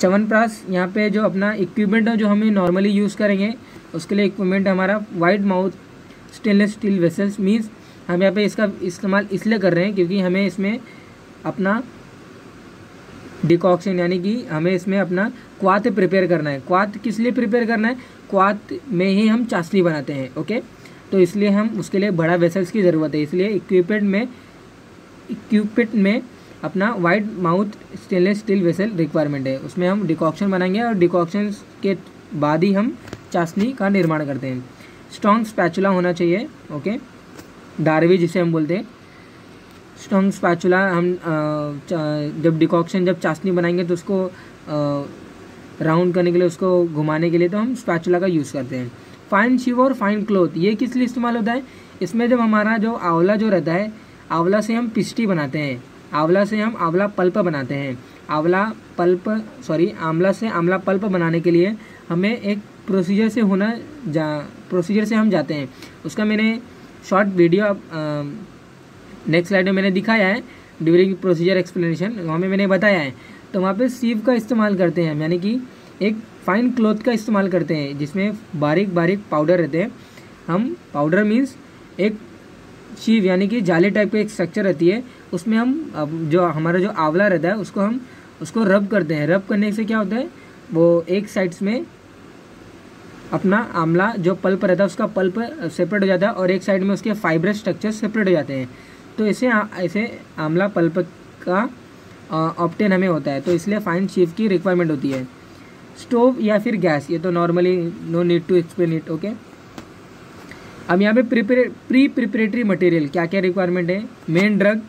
च्यवनप्राश यहाँ पे जो अपना इक्विपमेंट है, जो हमें नॉर्मली यूज़ करेंगे, उसके लिए इक्विपमेंट हमारा wide mouth stainless steel vessels means हम यहाँ पे इसका इस्तेमाल इसलिए कर रहे हैं क्योंकि हमें इसमें अपना डिकॉक्शन यानी कि हमें इसमें अपना क्वात प्रिपेयर करना है। क्वात किस लिए प्रिपेयर करना है? क्वात में ही हम चाशनी बनाते हैं ओके तो इसलिए हम उसके लिए बड़ा वेसल्स की ज़रूरत है। इसलिए इक्विपमेंट में इक्विपमेंट में अपना wide mouth stainless steel vessel requirement है। उसमें हम डिकॉक्शन बनाएँगे और डिकॉक्शन के बाद ही हम चाशनी का निर्माण करते हैं। स्ट्रॉन्ग स्पैचुला होना चाहिए ओके डारवी जिसे हम बोलते हैं। स्ट्रॉन्ग स्पैचुला हम जब डिकॉक्शन जब चाशनी बनाएँगे तो उसको राउंड करने के लिए, उसको घुमाने के लिए तो हम स्पैचुला का यूज़ करते हैं। फाइन शिव और फाइन क्लोथ ये किस लिए इस्तेमाल होता है? इसमें जब हमारा जो आंवला जो रहता है, आंवला से हम पिस्टी बनाते हैं। आंवला से हम आंवला पल्प बनाते हैं। आंवला पल्प सॉरी आंवला से आंवला पल्प बनाने के लिए हमें एक प्रोसीजर से होना जा प्रोसीजर से हम जाते हैं। उसका मैंने शॉर्ट वीडियो नेक्स्ट स्लाइड में मैंने दिखाया है ड्यूरिंग प्रोसीजर एक्सप्लेनेशन वहाँ में मैंने बताया है। तो वहाँ पे सीव का इस्तेमाल करते हैं यानी कि एक फाइन क्लोथ का इस्तेमाल करते हैं, जिसमें बारीक बारीक पाउडर रहते हैं। हम पाउडर मीन्स एक शीव यानी कि जाले टाइप का एक स्ट्रक्चर रहती है, उसमें हम जो हमारा जो आंवला रहता है, उसको हम, उसको रब करते हैं। रब करने से क्या होता है? वो एक साइड्स में अपना आंवला जो पल्प रहता है, उसका पल्प सेपरेट हो जाता है और एक साइड में उसके फाइब्रस स्ट्रक्चर सेपरेट हो जाते हैं। तो इसे ऐसे आंवला पल्प का ऑप्टेन हमें होता है। तो इसलिए फाइन शीव की रिक्वायरमेंट होती है। स्टोव या फिर गैस ये तो normally no need to explain it okay अब यहाँ पे प्रिपेर प्री प्रिपरेटरी मटेरियल क्या क्या रिक्वायरमेंट है? मेन ड्रग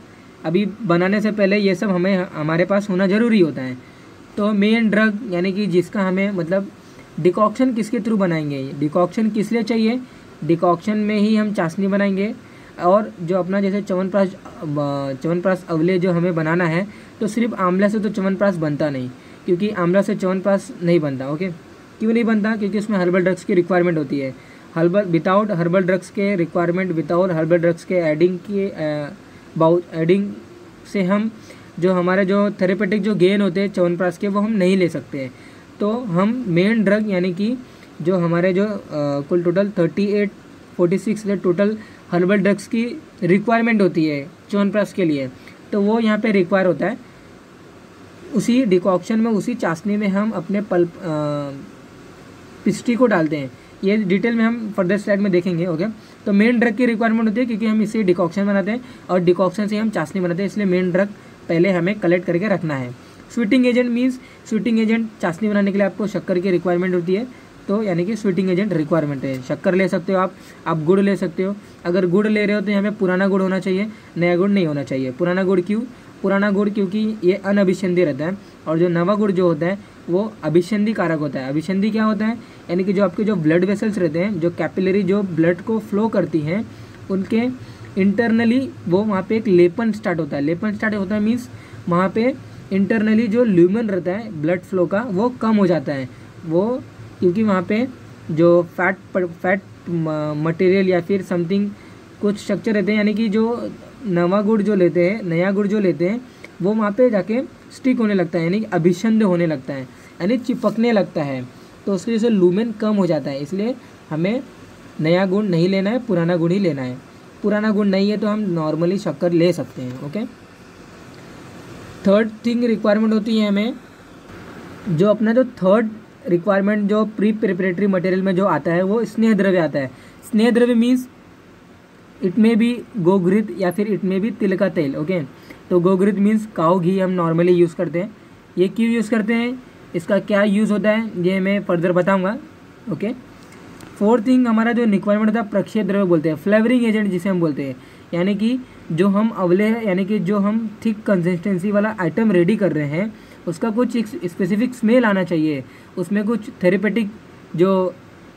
अभी बनाने से पहले ये सब हमें, हमारे पास होना ज़रूरी होता है। तो मेन ड्रग यानी कि जिसका हमें मतलब डिकॉक्शन किसके थ्रू बनाएँगे? डिकॉक्शन किस लिए चाहिए? डिकॉक्शन में ही हम चाशनी बनाएँगे। और जो अपना जैसे च्यवनप्राश च्यवनप्राश अवले जो हमें बनाना है तो सिर्फ़ आंवला से तो च्यवनप्राश बनता नहीं, क्योंकि आंवला से च्यवनप्राश नहीं बनता, ओके? क्यों नहीं बनता? क्योंकि उसमें हर्बल ड्रग्स की रिक्वायरमेंट होती है। हर्बल विदाउट हर्बल ड्रग्स के रिक्वायरमेंट विदाउट हर्बल ड्रग्स के एडिंग के एडिंग से हम जो हमारे जो थेरेपेटिक जो गेन होते हैं च्यवनप्राश के वो हम नहीं ले सकते हैं। तो हम मेन ड्रग यानी कि जो हमारे जो आ, कुल total thirty eight forty six total herbal drugs की रिक्वायरमेंट होती है च्यवनप्राश के लिए तो वो यहाँ पे रिक्वायर होता है। उसी डिकॉक्शन में उसी चाशनी में हम अपने पल्प पिस्टी को डालते हैं। ये डिटेल में हम फर्दर स्लाइड में देखेंगे ओके तो मेन ड्रग की रिक्वायरमेंट होती है क्योंकि हम इसे डिकॉक्शन बनाते हैं और डिकॉक्शन से हम चाशनी बनाते हैं, इसलिए मेन ड्रग पहले हमें कलेक्ट करके रखना है। Sweetening agent means sweetening agent चाशनी बनाने के लिए आपको शक्कर की रिक्वायरमेंट होती है तो यानी कि स्वीटिंग एजेंट रिक्वायरमेंट है। शक्कर ले सकते हो आप आप गुड़ ले सकते हो। अगर गुड़ ले रहे हो तो हमें पुराना गुड़ होना चाहिए, नया गुड़ नहीं होना चाहिए। पुराना गुड़ क्यों? पुराना गुड़ क्योंकि ये अनअभिषंदी रहता है और जो नवा गुड़ जो होता है वो अभिषंदी कारक होता है। अभिषंदी क्या होता है? यानी कि जो आपके जो ब्लड वेसल्स रहते हैं, जो कैपिलरी जो ब्लड को फ्लो करती हैं, उनके इंटरनली वो वहाँ पे एक लेपन स्टार्ट होता है। लेपन स्टार्ट होता है मीन्स वहाँ पे इंटरनली जो ल्यूमन रहता है ब्लड फ्लो का, वो कम हो जाता है। वो क्योंकि वहाँ पे जो फैट फैट मटेरियल या फिर समथिंग कुछ स्ट्रक्चर रहते हैं, यानी कि जो नवा गुड़ जो लेते हैं, नया गुड़ जो लेते हैं, वो वहाँ पे जाके स्टिक होने लगता है, यानी कि अभिषंद होने लगता है, यानी चिपकने लगता है। तो उसकी वजह से लूमेन कम हो जाता है, इसलिए हमें नया गुण नहीं लेना है, पुराना गुण ही लेना है। पुराना गुण नहीं है तो हम नॉर्मली शक्कर ले सकते हैं, ओके? थर्ड थिंग रिक्वायरमेंट होती है हमें, जो अपना जो थर्ड रिक्वायरमेंट, जो प्री प्रिपरेटरी मटेरियल में जो आता है, वो स्नेह द्रव्य आता है। स्नेह द्रव्य मीन्स इट में भी गोघृत या फिर इट में भी तिल का तेल, ओके? तो गोघृत मीन्स काउ घी हम नॉर्मली यूज़ करते हैं। ये क्यों यूज़ करते हैं? इसका क्या यूज़ होता है? ये मैं फर्दर बताऊँगा ओके फोर्थ थिंग हमारा जो रिक्वायरमेंट होता है प्रक्षेप द्रव्य बोलते हैं। फ्लेवरिंग एजेंट जिसे हम बोलते हैं। यानी कि जो हम अवले, यानी कि जो हम थिक कंसिस्टेंसी वाला आइटम रेडी कर रहे हैं, उसका कुछ एक स्पेसिफिक स्मेल आना चाहिए। उसमें कुछ थेरेपेटिक जो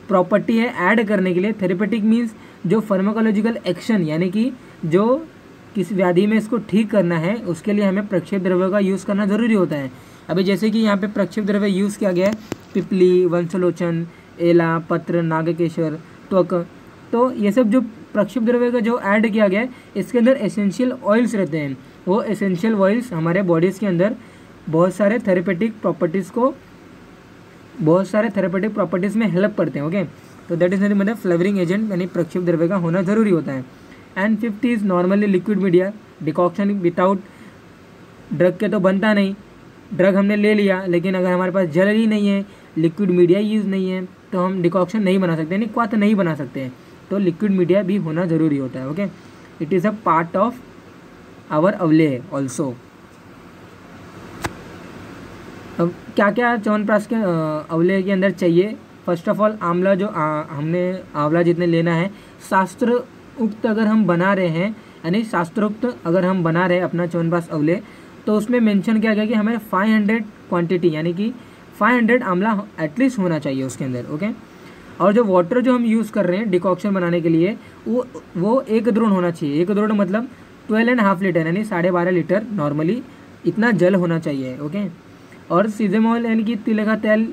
प्रॉपर्टी है ऐड करने के लिए थेरेपेटिक मीन्स जो फार्माकोलॉजिकल एक्शन यानी कि जो किस व्याधि में इसको ठीक करना है, उसके लिए हमें प्रक्षेप द्रव्य का यूज़ करना ज़रूरी होता है। अभी जैसे कि यहाँ पे प्रक्षेप द्रव्य यूज़ किया गया है, पिपली, वंशलोचन, एला, पत्र नागकेश्वर त्वक। तो ये सब जो प्रक्षेप द्रव्य का जो ऐड किया गया है, इसके अंदर एसेंशियल ऑयल्स रहते हैं। वो एसेंशियल ऑयल्स हमारे बॉडीज़ के अंदर बहुत सारे थेरेपेटिक प्रॉपर्टीज़ को, बहुत सारे थेरेपेटिक प्रॉपर्टीज़ में हेल्प करते हैं ओके तो दैट इज़ मतलब फ्लेवरिंग एजेंट यानी प्रक्षेप द्रव्य का होना ज़रूरी होता है। And fifth is normally liquid media decoction without drug के तो बनता नहीं। ड्रग हमने ले लिया लेकिन अगर हमारे पास जल ही नहीं है लिक्विड मीडिया यूज़ नहीं है तो हम डिकॉक्शन नहीं बना सकते यानी क्वाथ नहीं बना सकते हैं। तो लिक्विड मीडिया भी होना ज़रूरी होता है okay? It is a part of our अवले also अब क्या क्या च्यवनप्राश के अवले के अंदर चाहिए? फ़र्स्ट ऑफ़ ऑल आंवला जो आ, हमने आंवला जितने लेना है शास्त्र उक्त अगर हम बना रहे हैं, यानी शास्त्रोक्त अगर हम बना रहे हैं अपना च्यवनप्राश अवले तो उसमें मेंशन किया गया कि हमें 500 क्वांटिटी यानी कि 500 आमला एटलीस्ट होना चाहिए उसके अंदर ओके और जो वाटर जो हम यूज़ कर रहे हैं डिकॉक्शन बनाने के लिए, वो वो एक द्रोण होना चाहिए। एक द्रोण मतलब ट्वेल्व एंड हाफ़ लीटर यानी साढ़े बारह लीटर नॉर्मली इतना जल होना चाहिए ओके और सीजेमोल, यानी कि तिल का तेल,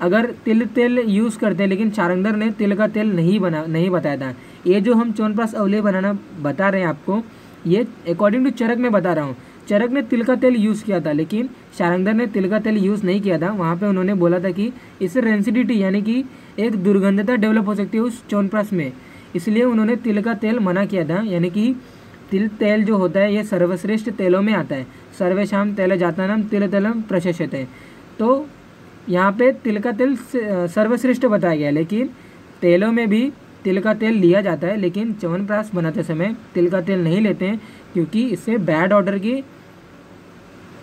अगर तिल तेल यूज़ करते हैं, लेकिन चारंगदर ने तिल का तेल नहीं बना, नहीं बताया था ये जो हम चौनप्रास अवले बनाना बता रहे हैं आपको, ये अकॉर्डिंग टू चरक में बता रहा हूँ। चरक ने तिल का तेल यूज़ किया था, लेकिन शारंगदर ने तिल का तेल यूज़ नहीं किया था। वहाँ पे उन्होंने बोला था कि इससे रेंसिडिटी यानी कि एक दुर्गंधता डेवलप हो सकती है उस चौनप्रास में। इसलिए उन्होंने तिल का तेल मना किया था, यानी कि तिल तेल जो होता है, ये सर्वश्रेष्ठ तेलों में आता है। सर्वेशाम तेल जाता नाम तिल तेलम प्रशस्त है तो यहाँ पे तिल का तेल सर्वश्रेष्ठ बताया गया लेकिन तेलों में भी तिल का तेल लिया जाता है, लेकिन च्यवनप्राश बनाते समय तिल का तेल नहीं लेते हैं, क्योंकि इससे बैड ऑर्डर की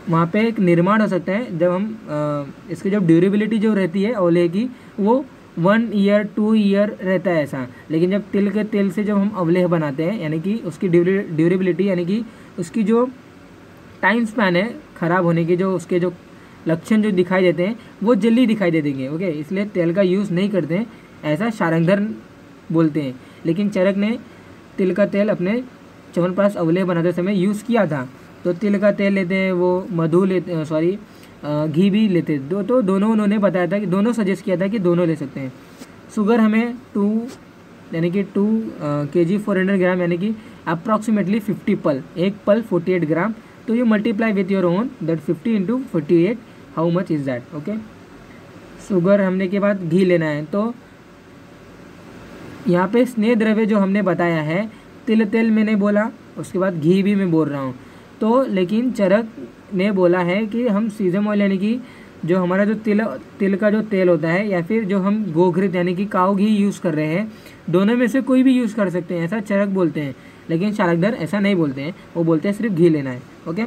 वहाँ पे एक निर्माण हो सकता है। जब हम इसकी जब ड्यूरेबिलिटी जो रहती है ओले की, वो वन ईयर टू ईयर रहता है ऐसा। लेकिन जब तिल के तेल से जब हम अवलेह बनाते हैं, यानी कि उसकी ड्यूरेबिलिटी यानी कि उसकी जो टाइम स्पैन है, ख़राब होने के जो उसके जो लक्षण जो दिखाई देते हैं, वो जल्दी दिखाई दे देंगे ओके इसलिए तेल का यूज़ नहीं करते हैं। ऐसा शारंगधर बोलते हैं। लेकिन चरक ने तिल का तेल अपने च्यवनप्राश अवलेह बनाते समय यूज़ किया था। तो तिल का तेल लेते हैं, वो मधु लेते सॉरी घी भी लेते दो तो दोनों उन्होंने बताया था कि, दोनों सजेस्ट किया था कि दोनों ले सकते हैं। शुगर हमें टू यानी कि टू के जी फोर हंड्रेड ग्राम यानी कि अप्रॉक्सीमेटली फिफ्टी पल, एक पल फोर्टी एट ग्राम तो you multiply with your own that fifty into forty eight how much is that okay sugar हमने के बाद घी लेना है। तो यहाँ पे स्नेह द्रव्य जो हमने बताया है तिल तेल मैंने बोला उसके बाद घी भी मैं बोल रहा हूँ। तो लेकिन चरक ने बोला है कि हम सीजम ऑयल यानी कि जो हमारा जो तिल तिल का जो तेल होता है या फिर जो हम गोघृत यानी कि काव घी यूज़ कर रहे हैं दोनों में से कोई भी यूज़ कर सकते हैं ऐसा चरक बोलते हैं। लेकिन चालकदर ऐसा नहीं बोलते हैं वो बोलते हैं सिर्फ़ घी लेना है ओके?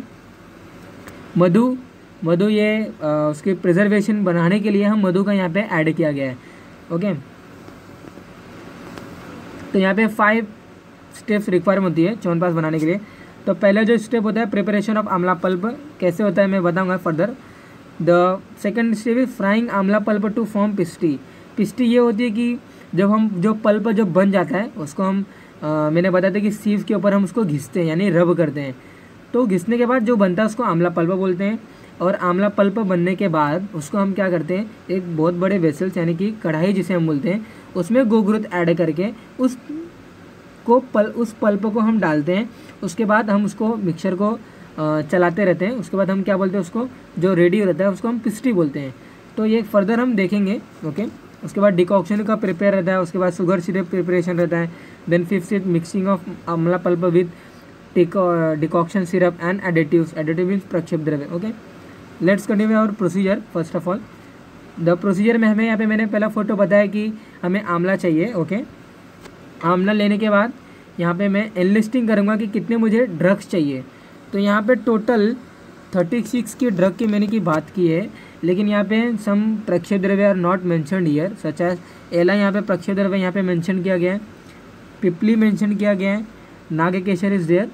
मधु मधु ये आ, उसके प्रिजर्वेशन बनाने के लिए हम मधु का यहाँ पे ऐड किया गया है ओके? तो यहाँ पे फाइव स्टेप्स रिक्वायरमेंट होती है चौनपास बनाने के लिए। तो पहला जो स्टेप होता है प्रिपरेशन ऑफ़ आमला पल्प कैसे होता है मैं बताऊँगा further the second step is frying amla pulp to form पिस्टी पिस्टी ये होती है कि जब हम जो पल्प जब बन जाता है उसको हम आ, मैंने बताया था कि सीव के ऊपर हम उसको घिसते हैं यानी रब करते हैं। तो घिसने के बाद जो बनता है उसको आमला पल्प बोलते हैं। और आमला पल्प बनने के बाद उसको हम क्या करते हैं एक बहुत बड़े वेसल्स यानी कि कढ़ाई जिसे हम बोलते हैं उसमें गोग्रुत ऐड करके उस को पल, उस पल्प को हम डालते हैं। उसके बाद हम उसको मिक्सर को चलाते रहते हैं। उसके बाद हम क्या बोलते हैं उसको? जो रेडी रहता है उसको हम पिस्टी बोलते हैं। तो ये फर्दर हम देखेंगे, ओके? उसके बाद डिकॉक्शन का प्रिपेयर रहता है। उसके बाद शुगर सिरप प्रिपरेशन रहता है। Then fifth is mixing of amla pulp with decoction syrup and additives additive means प्रक्षेप द्रव्य, okay? Let's continue our procedure first of all the procedure में हमें यहाँ पे मैंने पहला फ़ोटो बताया कि हमें आमला चाहिए ओके? आमला लेने के बाद यहाँ पे मैं एनलिस्टिंग करूँगा कि कितने मुझे ड्रग्स चाहिए तो यहाँ पे टोटल थर्टी सिक्स की ड्रग की मैंने की बात की है, लेकिन यहाँ पे सम प्रक्षेप द्रव्य are not mentioned here such as ela यहाँ पे प्रक्षेप द्रव्य यहाँ पे मेंशन किया गया है पिपली मेंशन किया गया है nagkeshar is there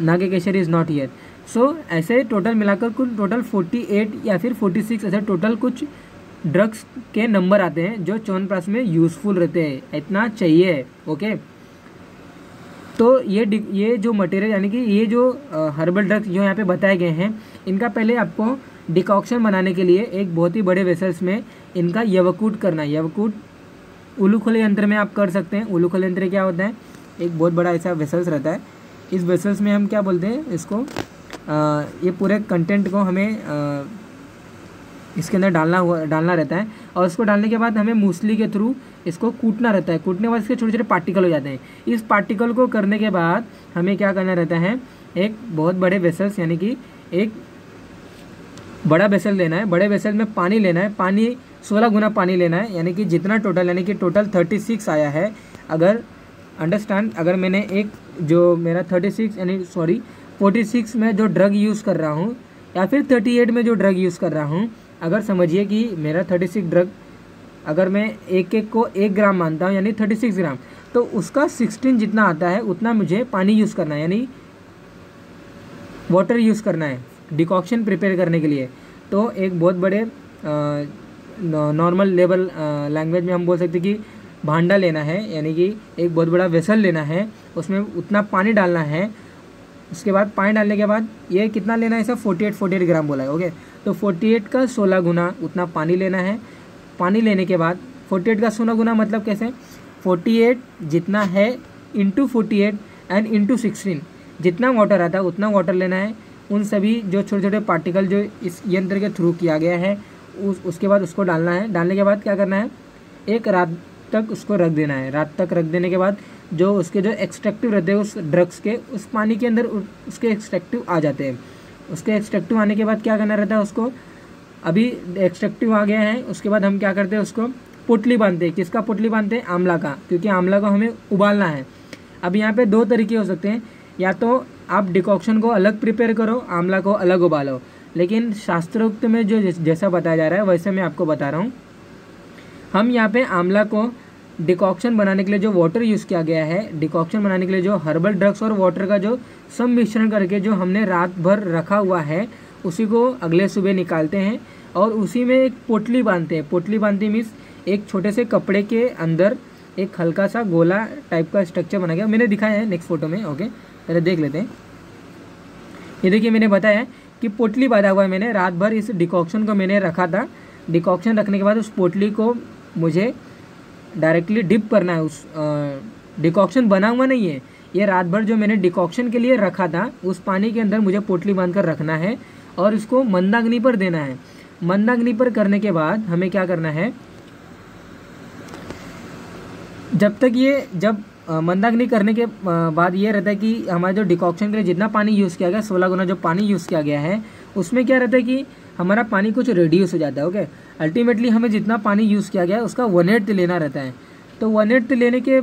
nagkeshar is not here so ऐसे टोटल मिलाकर कुल टोटल फोर्टी एट या फिर फोर्टी सिक्स ऐसे टोटल कुछ ड्रग्स के नंबर आते हैं जो च्यवनप्राश में यूज़फुल रहते हैं इतना चाहिए ओके? तो ये ये जो मटेरियल यानी कि ये जो हर्बल ड्रग्स जो यहाँ पे बताए गए हैं इनका पहले आपको डिकॉक्शन बनाने के लिए एक बहुत ही बड़े वेसल्स में इनका यवकूट करना है। यवकूट उलूखले यंत्र में आप कर सकते हैं। उलूखल यंत्र क्या होता है? एक बहुत बड़ा ऐसा वेसल्स रहता है। इस वेसल्स में हम क्या बोलते हैं? इसको आ, ये पूरे कंटेंट को हमें आ, इसके अंदर डालना हुआ, डालना रहता है। और इसको डालने के बाद हमें मूसली के थ्रू इसको कूटना रहता है। कूटने के बाद इसके छोटे छोटे पार्टिकल हो जाते हैं। इस पार्टिकल को करने के बाद हमें क्या करना रहता है? एक बहुत बड़े वेसल्स यानी कि एक बड़ा वेसल लेना है। बड़े वेसल में पानी लेना है। पानी, सोलह गुना पानी लेना है। यानी कि जितना टोटल यानी कि टोटल थर्टी सिक्स आया है। अगर अंडरस्टैंड अगर मैंने एक जो मेरा थर्टी सिक्स यानी सॉरी फोर्टी सिक्स में जो ड्रग यूज़ कर रहा हूँ, या फिर थर्टी एट में जो ड्रग यूज़ कर रहा हूँ अगर समझिए कि मेरा थर्टी सिक्स ड्रग अगर मैं एक एक को एक ग्राम मानता हूँ, यानी थर्टी सिक्स ग्राम तो उसका सिक्सटीन जितना आता है, उतना मुझे पानी यूज़ करना है, यानी वाटर यूज़ करना है डिकॉक्शन प्रिपेयर करने के लिए। तो एक बहुत बड़े नॉर्मल लेवल लैंग्वेज में हम बोल सकते कि भांडा लेना है, यानी कि एक बहुत बड़ा वेसल लेना है, उसमें उतना पानी डालना है, उसके बाद पानी डालने के बाद ये कितना लेना है sir forty eight forty eight gram बोला है ओके तो फोर्टी एट का सोलह गुना उतना पानी लेना है। पानी लेने के बाद फोर्टी एट का सोलह गुना मतलब कैसे? फोर्टी एट जितना है into forty and into sixteen जितना वाटर आता है, उतना वाटर लेना है। उन सभी जो छोटे छोटे पार्टिकल जो इस यंत्र के थ्रू किया गया है, उस, उसके बाद उसको डालना है। डालने के बाद क्या करना है? एक रात तक उसको रख देना है। रात तक रख देने के बाद जो उसके जो एक्सट्रैक्टिव रहते हैं, उस ड्रग्स के, उस पानी के अंदर उसके एक्सट्रैक्टिव आ जाते हैं। उसके एक्सट्रैक्टिव आने के बाद क्या करना रहता है उसको? अभी एक्सट्रैक्टिव आ गया है, उसके बाद हम क्या करते हैं उसको? पुटली बांधते हैं। किसका पुटली बांधते हैं? आंवला का, क्योंकि आंवला को हमें उबालना है। अब यहाँ पे दो तरीके हो सकते हैं। या तो आप डिकॉक्शन को अलग प्रिपेयर करो, आंवला को अलग उबालो। लेकिन शास्त्रोक्त में जो जैसा बताया जा रहा है, वैसे मैं आपको बता रहा हूँ। हम यहाँ पे आंवला को डिकॉक्शन बनाने के लिए जो वाटर यूज़ किया गया है डिकॉक्शन बनाने के लिए जो हर्बल ड्रग्स और वाटर का जो सम्मिश्रण करके जो हमने रात भर रखा हुआ है, उसी को अगले सुबह निकालते हैं और उसी में एक पोटली बांधते हैं। पोटली बांधते मीन्स एक छोटे से कपड़े के अंदर एक हल्का सा गोला टाइप का स्ट्रक्चर बना गया। मैंने दिखाया है नेक्स्ट फ़ोटो में ओके पहले देख लेते हैं। ये देखिए, मैंने बताया कि पोटली बांधा हुआ है मैंने। रात भर इस डिकॉक्शन को मैंने रखा था। डिकॉक्शन रखने के बाद उस पोटली को मुझे डायरेक्टली डिप करना है उस डिकॉक्शन बना हुआ नहीं है। ये रात भर जो मैंने डिकॉक्शन के लिए रखा था, उस पानी के अंदर मुझे पोटली बाँध कर रखना है और इसको मंदाग्नि पर देना है। मंदाग्नि पर करने के बाद हमें क्या करना है? जब तक ये, जब मंदाग्नि करने के बाद ये रहता है कि हमारा जो डिकॉक्शन के लिए जितना पानी यूज़ किया गया, सोलह गुना जो पानी यूज़ किया गया है, उसमें क्या रहता है कि हमारा पानी कुछ रिड्यूस हो जाता है ओके अल्टीमेटली हमें जितना पानी यूज़ किया गया है, उसका वन एट्थ लेना रहता है। तो वन एट्थ लेने के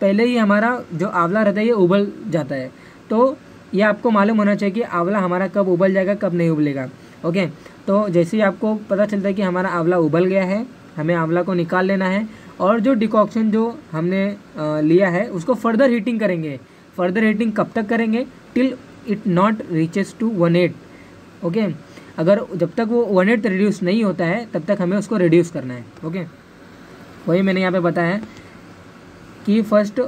पहले ही हमारा जो आंवला रहता है, ये उबल जाता है। तो ये आपको मालूम होना चाहिए कि आंवला हमारा कब उबल जाएगा, कब नहीं उबलेगा ओके तो जैसे ही आपको पता चलता है कि हमारा आंवला उबल गया है, हमें आंवला को निकाल लेना है और जो डिकॉक्शन जो हमने लिया है, उसको फर्दर हीटिंग करेंगे। फर्दर हीटिंग कब तक करेंगे? Till it not reaches to one eight okay अगर जब तक वो वन एट रिड्यूस नहीं होता है, तब तक हमें उसको रिड्यूस करना है ओके वही मैंने यहाँ पे बताया है कि फ़र्स्ट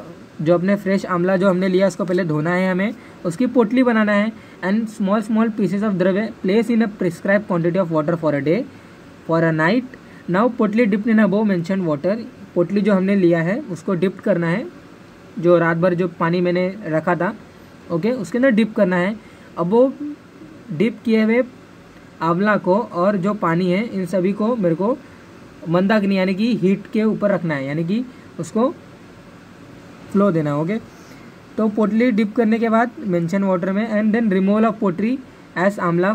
जो अपने फ्रेश आंवला जो हमने लिया, उसको पहले धोना है हमें, उसकी पोटली बनाना है and small small pieces of dravya place in a prescribe quantity of water for a day for a night now potli dipped in above mention water पोटली जो हमने लिया है, उसको डिप्ट करना है, जो रात भर जो पानी मैंने रखा था ओके उसके अंदर डिप करना है। अब डिप किए हुए आंवला को और जो पानी है, इन सभी को मेरे को मंदाग्नि यानी कि हीट के ऊपर रखना है, यानी कि उसको फ्लो देना ओके तो पोटली डिप करने के बाद मेंशन वाटर में and then removal of potli as amla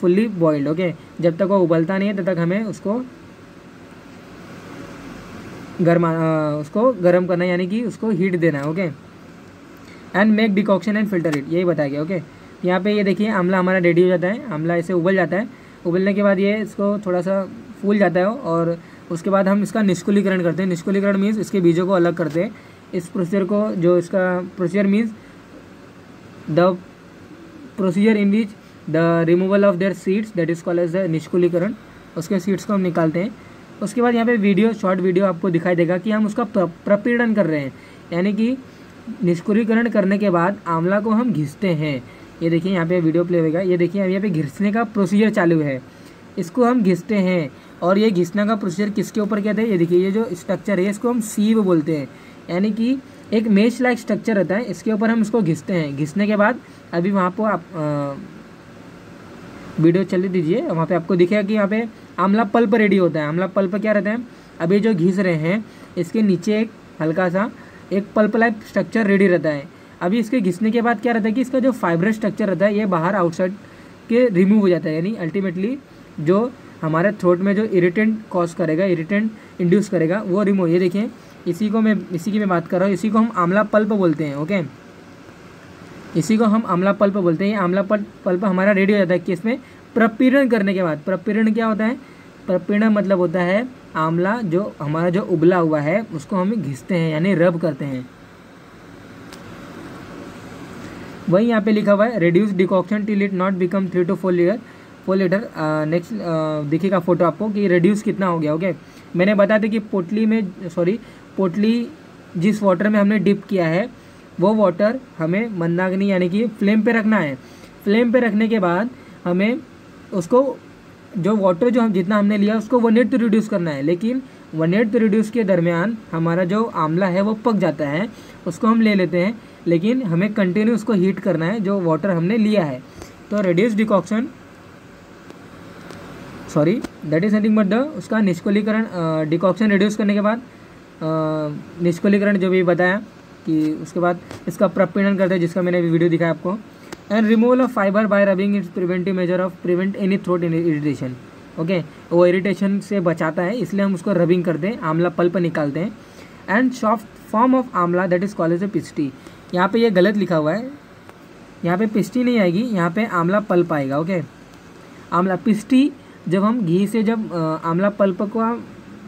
fully boiled okay जब तक वो उबलता नहीं है, तब तक हमें उसको गर्मा उसको गर्म करना है, यानी कि उसको हीट देना है okay and make decoction and filter it यही बताया गया ओके यहाँ पे ये देखिए, आंवला हमारा रेडी हो जाता है। आंवला ऐसे उबल जाता है। उबलने के बाद ये इसको थोड़ा सा फूल जाता है और उसके बाद हम इसका निष्कुलीकरण करते हैं। निष्कुलीकरण मीन्स इसके बीजों को अलग करते हैं। इस प्रोसीजर को, जो इसका procedure means the procedure in which the removal of their seeds that is call as the nishkulikaran, उसके सीड्स को हम निकालते हैं। उसके बाद यहाँ पे वीडियो शॉर्ट वीडियो आपको दिखाई देगा कि हम उसका प्रपीड़न कर रहे हैं। यानी कि निष्कुलीकरण करने के बाद आंवला को हम घिसते हैं। ये देखिए, यहाँ पे वीडियो प्ले होगा ये देखिए यहाँ पे घिसने का प्रोसीजर चालू है। इसको हम घिसते हैं। और ये घिसने का प्रोसीजर किसके ऊपर कहते हैं? ये देखिए, ये जो स्ट्रक्चर है, इसको हम सीव बोलते हैं। यानी कि एक मेच लाइक स्ट्रक्चर रहता है, इसके ऊपर हम इसको घिसते हैं। घिसने के बाद अभी वहाँ पर आप वीडियो चले दीजिए। वहाँ पे आपको दिखेगा कि यहाँ पे आमला पल्प रेडी होता है। आमला पल्प क्या रहता है? अभी जो घिस रहे हैं, इसके नीचे एक हल्का सा एक पल्प लाइक स्ट्रक्चर रेडी रहता है। अभी इसके घिसने के बाद क्या रहता है कि इसका जो फाइब्रस स्ट्रक्चर रहता है, ये बाहर आउटसाइड के रिमूव हो जाता है। यानी अल्टीमेटली जो हमारे थ्रोट में जो इरिटेंट कॉज करेगा इरिटेंट इंड्यूस करेगा, वो रिमूव ये देखिए, इसी को मैं इसी की मैं बात कर रहा हूँ। इसी को हम आमला पल्प बोलते हैं ओके इसी को हम आमला पल्प बोलते हैं। ये आमला पल्प हमारा रेडी हो जाता है कि इसमें प्रपीड़न करने के बाद। प्रपीड़न क्या होता है? प्रपीड़न मतलब होता है आमला जो हमारा जो उबला हुआ है, उसको हम घिसते हैं, यानी रब करते हैं। वही यहाँ पे लिखा हुआ है reduce decoction till it not become three to four litre four litre next दिखेगा फ़ोटो आपको कि रिड्यूस कितना हो गया ओके मैंने बताया था कि पोटली में सॉरी पोटली जिस वाटर में हमने डिप किया है, वो वाटर हमें मंदाग्नि यानी कि फ्लेम पे रखना है। फ्लेम पे रखने के बाद हमें उसको, जो वाटर जो हम, जितना हमने लिया, उसको वन एट रिड्यूस करना है। लेकिन वन एट रिड्यूस के दरमियान हमारा जो आमला है, वो पक जाता है। उसको हम ले लेते हैं। लेकिन हमें कंटिन्यू उसको हीट करना है, जो वाटर हमने लिया है। तो reduce decoction sorry that is nothing but the उसका निष्कोलीकरण डिकॉक्शन रिड्यूस करने के बाद निष्कोलीकरण जो भी बताया, कि उसके बाद इसका प्रपीड़न करते हैं, जिसका मैंने अभी वीडियो दिखाया आपको। And removal of fibre by rubbing it's preventive measure of prevent any throat irritation okay वो इरिटेशन से बचाता है, इसलिए हम उसको रबिंग करते हैं, आंवला पल्प निकालते हैं। And soft form of amla that is called a pishti यहाँ पे ये गलत लिखा हुआ है। यहाँ पे पिस्टी नहीं आएगी, यहाँ पे आंवला पल्प आएगा ओके आंवला, पिस्टी जब हम घी से जब आंवला पल्प का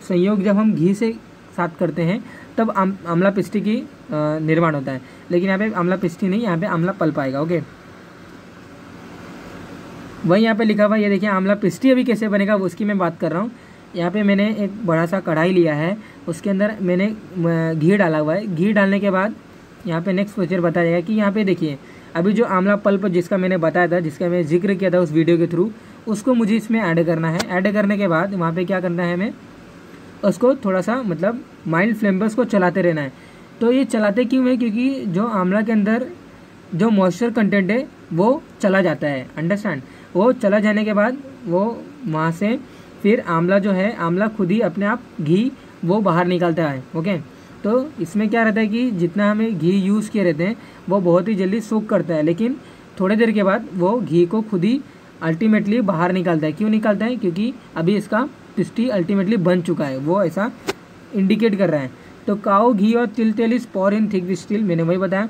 संयोग जब हम घी से साथ करते हैं, तब आंवला पिस्टी की निर्माण होता है। लेकिन यहाँ पे आंवला पिस्टी नहीं, यहाँ पे आंवला पल्प आएगा ओके वही यहाँ पे लिखा हुआ ये देखिए, आंवला पिस्टी अभी कैसे बनेगा, उसकी मैं बात कर रहा हूँ। यहाँ पे मैंने एक बड़ा सा कढ़ाई लिया है, उसके अंदर मैंने घी डाला हुआ है। घी डालने के बाद यहाँ पे नेक्स्ट फीचर बताया जाएगा कि यहाँ पे देखिए, अभी जो आमला पल्प जिसका मैंने बताया था, जिसका मैं ज़िक्र किया था उस वीडियो के थ्रू उसको मुझे इसमें ऐड करना है। ऐड करने के बाद वहाँ पे क्या करना है हमें? उसको थोड़ा सा मतलब माइल्ड फ्लेम पर उसको चलाते रहना है। तो ये चलाते क्यों है? क्योंकि जो आमला के अंदर जो मॉइस्चर कंटेंट है, वो चला जाता है। अंडरस्टैंड वो चला जाने के बाद वो वहाँ से फिर आमला जो है, आमला खुद ही अपने आप घी वो बाहर निकालता है। ओके तो इसमें क्या रहता है कि जितना हमें घी यूज़ किए रहते हैं, वो बहुत ही जल्दी सूख करता है। लेकिन थोड़ी देर के बाद वो घी को खुद ही अल्टीमेटली बाहर निकालता है। क्यों निकालता है? क्योंकि अभी इसका पिस्टी अल्टीमेटली बन चुका है। वो ऐसा इंडिकेट कर रहा है। तो काओ घी और तिल तेल is pour in thick steel मैंने वही बताया।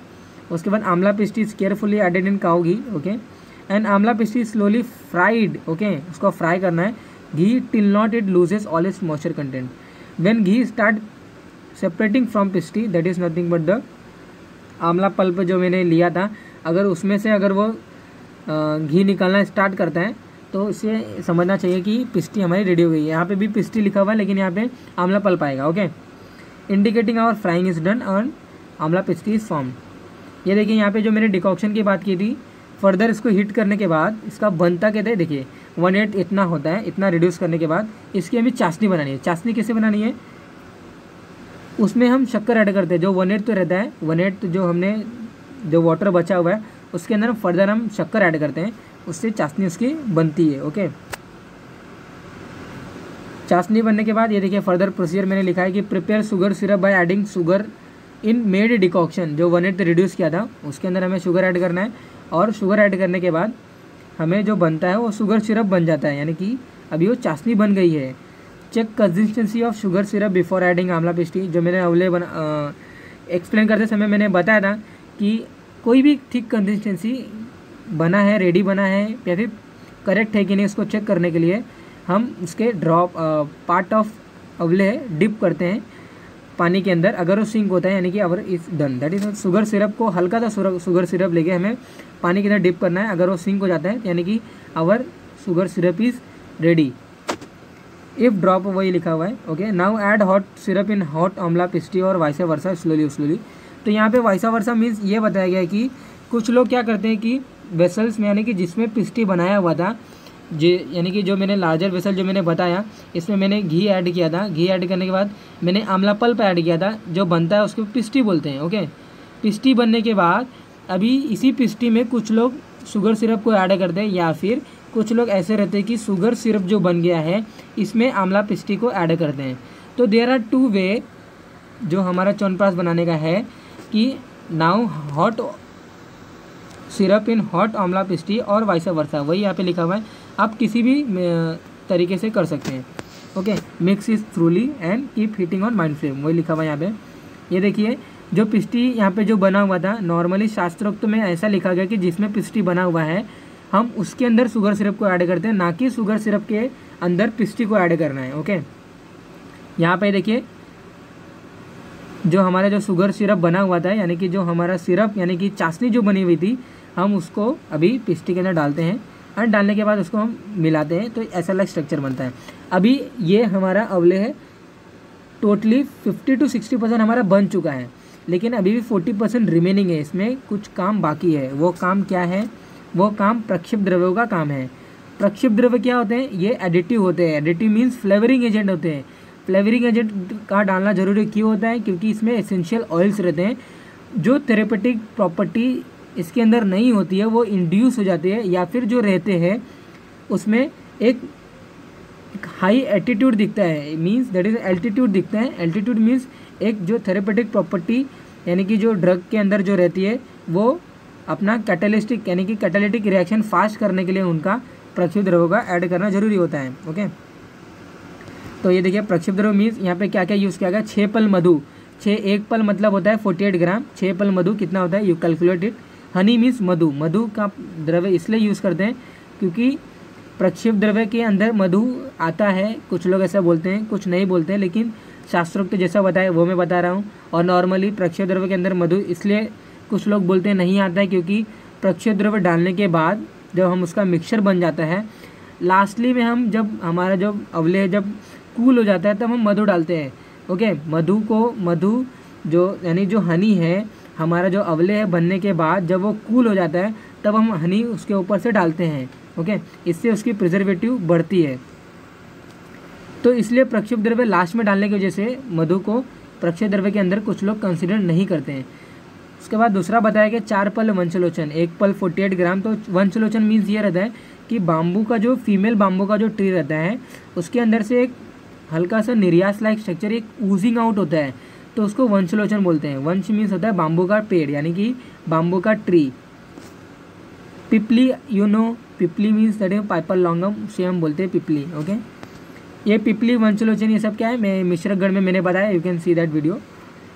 उसके बाद amla pishti is carefully added in cow ghee okay and amla pishti slowly fried okay उसको फ्राई करना है। Ghee till not it loses all its moisture content when ghee start separating from pishti that is nothing but the amla pulp जो मैंने लिया था, अगर उसमें से अगर वो घी निकालना स्टार्ट करता है तो इसे समझना चाहिए कि पिस्टी हमारी रेडी हो गई है। यहाँ पे भी पिस्टी लिखा हुआ है, लेकिन यहाँ पे आमला पल्प आएगा okay indicating our frying is done और आमला पिस्टी इज़ फॉर्म ये देखिए, यहाँ पे जो मैंने डिकॉक्शन की बात की थी फर्दर इसको हीट करने के बाद, इसका बनता कहते हैं? देखिए वन एट इतना होता है, इतना रिड्यूस करने के बाद, इसकी हमें चाशनी बनानी है। चाशनी कैसे बनानी है? उसमें हम शक्कर ऐड करते हैं। जो वन एट तो रहता है वन एट जो हमने, जो वाटर बचा हुआ है, उसके अंदर हम फर्दर हम शक्कर ऐड करते हैं। उससे चाशनी उसकी बनती है ओके चाशनी बनने के बाद ये देखिए फर्दर प्रोसीजर मैंने लिखा है कि prepare sugar syrup by adding sugar in made decoction जो वन एट रिड्यूस किया था, उसके अंदर हमें शुगर ऐड करना है। और शुगर ऐड करने के बाद हमें जो बनता है, वो शुगर सिरप बन जाता है। यानी कि अभी वो चाशनी बन गई है। Check consistency of sugar syrup before adding amla pishti जो मैंने अवले बना एक्सप्लेन करते समय मैंने बताया था कि कोई भी ठीक कंसिस्टेंसी बना है रेडी बना है या फिर करेक्ट है कि नहीं उसको चेक करने के लिए हम उसके drop part of avaleh dip करते हैं पानी के अंदर अगर वो सिंक होता है यानी कि our is done that is sugar syrup को हल्का सा शुगर सिरप लेके हमें पानी के अंदर डिप करना है अगर वो सिंक हो जाता है यानी कि our sugar syrup is ready if drop वही लिखा हुआ है okay now add hot syrup in hot amla pishti और वाइसा वर्षा स्लोली स्लोली तो यहाँ पे वाइसा वर्षा मीन्स ये बताया गया है कि कुछ लोग क्या करते हैं कि वेसल्स में, यानी कि जिसमें पिस्टी बनाया हुआ था, जे, यानी कि जो मैंने लार्जर वेसल जो मैंने बताया, इसमें मैंने घी ऐड किया था। घी ऐड करने के बाद मैंने आमला पल्प ऐड किया था, जो बनता है उसको पिस्टी बोलते हैं ओके पिस्टी बनने के बाद अभी इसी पिस्टी में कुछ लोग शुगर सिरप को ऐड करते हैं या फिर कुछ लोग ऐसे रहते हैं कि शुगर सिरप जो बन गया है, इसमें आंवला पिस्टी को ऐड करते हैं तो देर आर टू वे जो हमारा चौनप्राश बनाने का है कि now hot syrup in hot amla pishti और वाइसा वर्षा वही यहाँ पे लिखा हुआ है। आप किसी भी तरीके से कर सकते हैं। Okay mix is thoroughly and keep heating on mild flame वही लिखा हुआ है यहाँ पे। ये देखिए, जो पिस्टी यहाँ पे जो बना हुआ था नॉर्मली शास्त्रोक्त में ऐसा लिखा गया कि जिसमें पिस्टी बना हुआ है हम उसके अंदर शुगर सिरप को ऐड करते हैं, ना कि शुगर सिरप के अंदर पिस्टी को ऐड करना है ओके यहाँ पे देखिए, जो हमारा जो शुगर सिरप बना हुआ था, यानी कि जो हमारा सिरप यानी कि चाशनी जो बनी हुई थी, हम उसको अभी पिस्टी के अंदर डालते हैं और डालने के बाद उसको हम मिलाते हैं तो ऐसा अलग स्ट्रक्चर बनता है। अभी ये हमारा अवले है totally fifty to sixty percent हमारा बन चुका है, लेकिन अभी भी फोर्टी परसेंट रिमेनिंग है, इसमें कुछ काम बाकी है। वो काम क्या है? वो काम प्रक्षिप्त द्रव्यों का काम है। प्रक्षिप्त द्रव्य क्या होते हैं? ये एडिटिव होते हैं। एडिटिव मीन्स फ्लेवरिंग एजेंट होते हैं। फ्लेवरिंग एजेंट का डालना ज़रूरी क्यों होता है? क्योंकि इसमें एसेंशियल ऑयल्स रहते हैं। जो थेरेपेटिक प्रॉपर्टी इसके अंदर नहीं होती है, वो इंड्यूस हो जाती है या फिर जो रहते हैं, उसमें एक हाई एटीट्यूड दिखता है। मीन्स दैट इज़ एल्टीट्यूड दिखता है। एल्टीट्यूड मीन्स एक जो थेरेपेटिक प्रॉपर्टी यानी कि जो ड्रग के अंदर जो रहती है, वो अपना कैटलिस्टिक यानी कि कैटालिटिक रिएक्शन फास्ट करने के लिए उनका प्रक्षिप्त द्रव्यों का ऐड करना ज़रूरी होता है ओके तो ये देखिए प्रक्षिप्त द्रव्य मीन्स यहाँ पे क्या क्या यूज़ किया गया? छः पल मधु। छः एक पल मतलब होता है फोर्टी एट ग्राम। छः पल मधु कितना होता है? You calculate it honey means madhu. मधु का द्रव्य इसलिए यूज़ करते हैं क्योंकि प्रक्षिप्त द्रव्य के अंदर मधु आता है। कुछ लोग ऐसा बोलते हैं, कुछ नहीं बोलते हैं, लेकिन शास्त्रोक्त जैसा बताया, वो मैं बता रहा हूँ। और नॉर्मली प्रक्षिप्त द्रव्य के अंदर मधु इसलिए कुछ लोग बोलते हैं, नहीं आता है, क्योंकि प्रक्षिप्त द्रव्य डालने के बाद जब हम उसका मिक्सचर बन जाता है लास्टली में हम जब हमारा जब अवले जब कूल हो जाता है, तब हम मधु डालते हैं। ओके मधु को, मधु जो, यानी जो हनी है, हमारा जो अवले है बनने के बाद जब वो कूल हो जाता है, तब हम हनी उसके ऊपर से डालते हैं। ओके इससे उसकी प्रिजर्वेटिव बढ़ती है। तो इसलिए प्रक्षेप द्रव्य लास्ट में डालने की वजह से मधु को प्रक्षेप द्रव्य के अंदर कुछ लोग कंसिडर नहीं करते हैं। उसके बाद दूसरा बताया गया चार पल वंशलोचन, एक पल फोर्टी एट ग्राम तो वंशलोचन मीन्स ये रहता है कि बाम्बू का जो फीमेल बाम्बू का जो ट्री रहता है, उसके अंदर से एक हल्का सा निर्यास लाइक स्ट्रक्चर एक ऊजिंग आउट होता है तो उसको वंशलोचन बोलते हैं। वंश मीन्स होता है बाम्बू का पेड़, यानी कि बाम्बू का tree pippali you know pippali means that piper longum से हम बोलते हैं पिपली ओके ये पिपली, वंशलोचन, ये सब क्या है? मैं मिश्रगढ़ में मैंने बताया you can see that video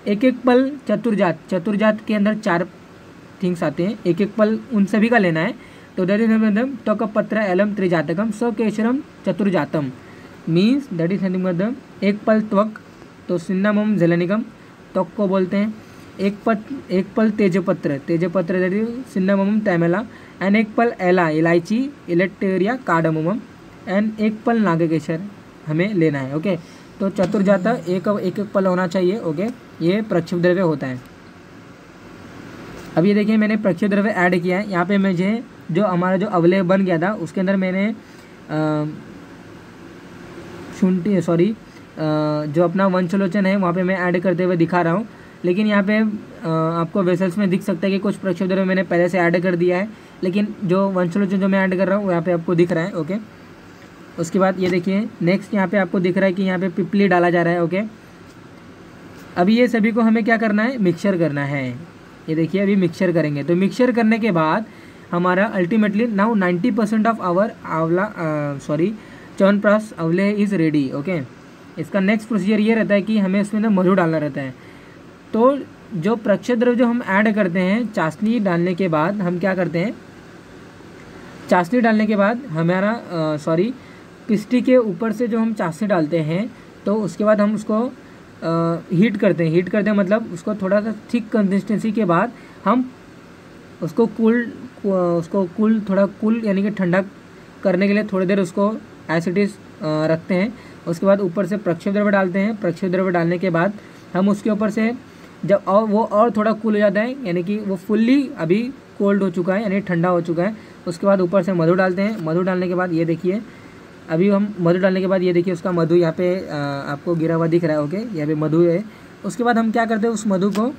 एक एक पल चतुर्जात चतुर्जात के अंदर चार थिंग्स आते हैं। एक एक पल उन सभी का लेना है। तो दैट इज़ मतलब टोक पत्र एलम, त्रिजातकम केशरम चतुर्जातम। मीन्स दैट इज़ मतलब एक पल त्वक तो सिन्नामम जलनिकम त्वक को बोलते हैं। एक पत एक पल तेजपत्र तेजपत्र दैट इज़ सिन्नामम, तैमेला। एंड एक पल एला, इलायची, इलेक्टेरिया कार्डमम एंड एक पल नागकेशर, हमें लेना है ओके तो चतुर्जाता एक एक एक पल होना चाहिए ओके ये प्रक्षिप द्रव्य होता है। अब ये देखिए, मैंने प्रक्षिप द्रव्य ऐड किया है। यहाँ पे मुझे जो हमारा जो अवलेव बन गया था, उसके अंदर मैंने शुंठी सॉरी जो अपना वंशलोचन है, वहाँ पे मैं ऐड करते हुए दिखा रहा हूँ। लेकिन यहाँ पे आपको वेसल्स में दिख सकता है कि कुछ प्रक्षेप द्रव्य मैंने पहले से ऐड कर दिया है। लेकिन जो वंशलोचन जो मैं ऐड कर रहा हूँ, यहाँ पे आपको दिख रहा है ओके उसके बाद ये देखिए नेक्स्ट यहाँ पे आपको दिख रहा है कि यहाँ पे पिपली डाला जा रहा है ओके अभी ये सभी को हमें क्या करना है? मिक्सर करना है। ये देखिए, अभी मिक्सर करेंगे। तो मिक्सर करने के बाद हमारा ultimately now ninety percent of our amla sorry chyawanprash avaleh is ready okay इसका नेक्स्ट प्रोसीजर ये रहता है कि हमें इसमें अंदर मधु डालना रहता है। तो जो प्रक्षय द्रव्य जो हम ऐड करते हैं, चाशनी डालने के बाद हम क्या करते हैं? चाशनी डालने के बाद हमारा सॉरी पिस्टी के ऊपर से जो हम चाशनी डालते हैं तो उसके बाद हम उसको हीट करते हैं। हीट करते हैं मतलब उसको थोड़ा सा थिक कंसिस्टेंसी के बाद हम उसको कूल उसको कूल थोड़ा कूल यानी कि ठंडा करने के लिए थोड़ी देर उसको एसिडिस रखते हैं। उसके बाद ऊपर से प्रक्षेप द्रव्य डालते हैं। प्रक्षेप द्रव्य डालने के बाद हम उसके ऊपर से जब और वो और थोड़ा कूल हो जाता है, यानी कि वो फुल्ली अभी कोल्ड हो चुका है, यानी ठंडा हो चुका है, उसके बाद ऊपर से मधु डालते हैं। मधु डालने के बाद ये देखिए अभी हम मधु डालने के बाद ये देखिए उसका मधु यहाँ पे आपको गिरा हुआ दिख रहा है ओके यहाँ पे मधु है। उसके बाद हम क्या करते हैं, उस मधु को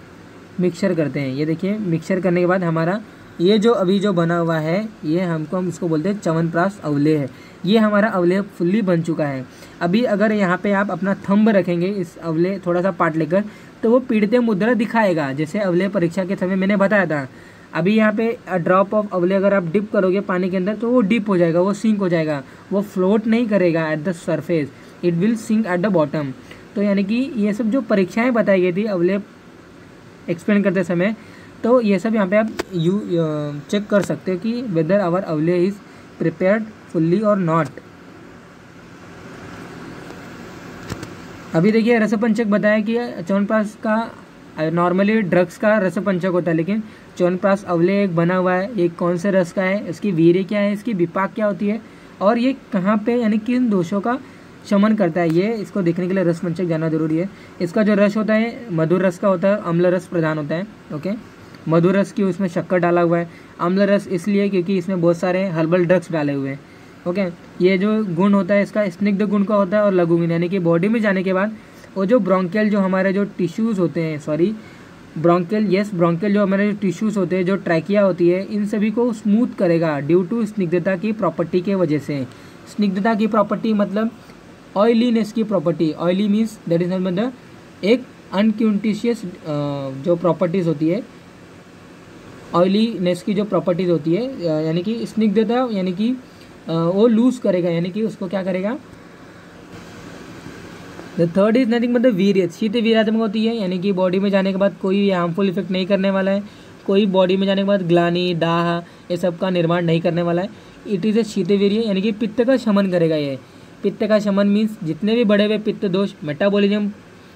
मिक्सर करते हैं। ये देखिए, मिक्सर करने के बाद हमारा, ये जो अभी जो बना हुआ है, ये हमको, हम इसको बोलते हैं चवनप्राश अवले है ये हमारा अवले फुल्ली बन चुका है। अभी अगर यहाँ पे आप अपना थंब रखेंगे, इस अवले थोड़ा सा पार्ट लेकर तो वो पीड़ते मुद्रा दिखाएगा। जैसे अवले परीक्षा के समय मैंने बताया था अभी यहाँ पे ड्रॉप ऑफ़ अवले अगर आप डिप करोगे पानी के अंदर तो वो डिप हो जाएगा, वो सिंक हो जाएगा। वो फ्लोट नहीं करेगा at the surface it will sink at the bottom तो यानी कि ये सब जो परीक्षाएँ बताई गई थी अवले एक्सप्लेन करते समय तो ये सब यहाँ पे आप यू चेक कर सकते हो कि whether our avaleh is prepared fully और नॉट अभी देखिए रसपंचक बताया कि चौनप्राश का नॉर्मली ड्रग्स का रसपंचक होता है, लेकिन चौनप्राश अवले एक बना हुआ है। ये कौन से रस का है? इसकी वीर्य क्या है? इसकी विपाक क्या होती है? और ये कहाँ पे, यानी किन दोषों का शमन करता है? ये इसको देखने के लिए रसपंचक जानना ज़रूरी है। इसका जो रस होता है, मधुर रस का होता है, अम्ल रस प्रधान होता है। ओके? मधुर रस की उसमें शक्कर डाला हुआ है। अम्ल रस इसलिए क्योंकि इसमें बहुत सारे हर्बल ड्रग्स डाले हुए हैं। ओके? ये जो गुण होता है, इसका स्निग्ध गुण का होता है और लघु गुण यानी कि बॉडी में जाने के बाद, वो जो ब्रोंकियल जो हमारे जो टिश्यूज़ होते हैं, सॉरी ब्रोंकियल यस ब्रोंकियल जो हमारे जो टिश्यूज़ होते हैं, जो ट्रैकिया होती है, इन सभी को स्मूथ करेगा ड्यू टू स्निग्धता की प्रॉपर्टी के वजह से। स्निग्धता की प्रॉपर्टी मतलब ऑयलीनेस की property oily means that is मतलब एक अनक्यूंटिशियस जो प्रॉपर्टीज़ होती है ऑयलीनेस की जो प्रॉपर्टीज़ होती है यानी कि स्निग्धता यानी कि वो लूज करेगा, यानी कि उसको क्या करेगा? द थर्ड इज़ नथिंग मतलब वीर शीत वीरात्मक होती है, यानी कि बॉडी में जाने के बाद कोई हार्मफुल इफ़ेक्ट नहीं करने वाला है। कोई बॉडी में जाने के बाद ग्लानी, दाह, ये सब का निर्माण नहीं करने वाला है। इट इज़ ए शीत वीर यानी कि पित्त का शमन करेगा ये। पित्त का शमन मीन्स जितने भी बड़े हुए पित्त दोष मेटाबॉलिज्म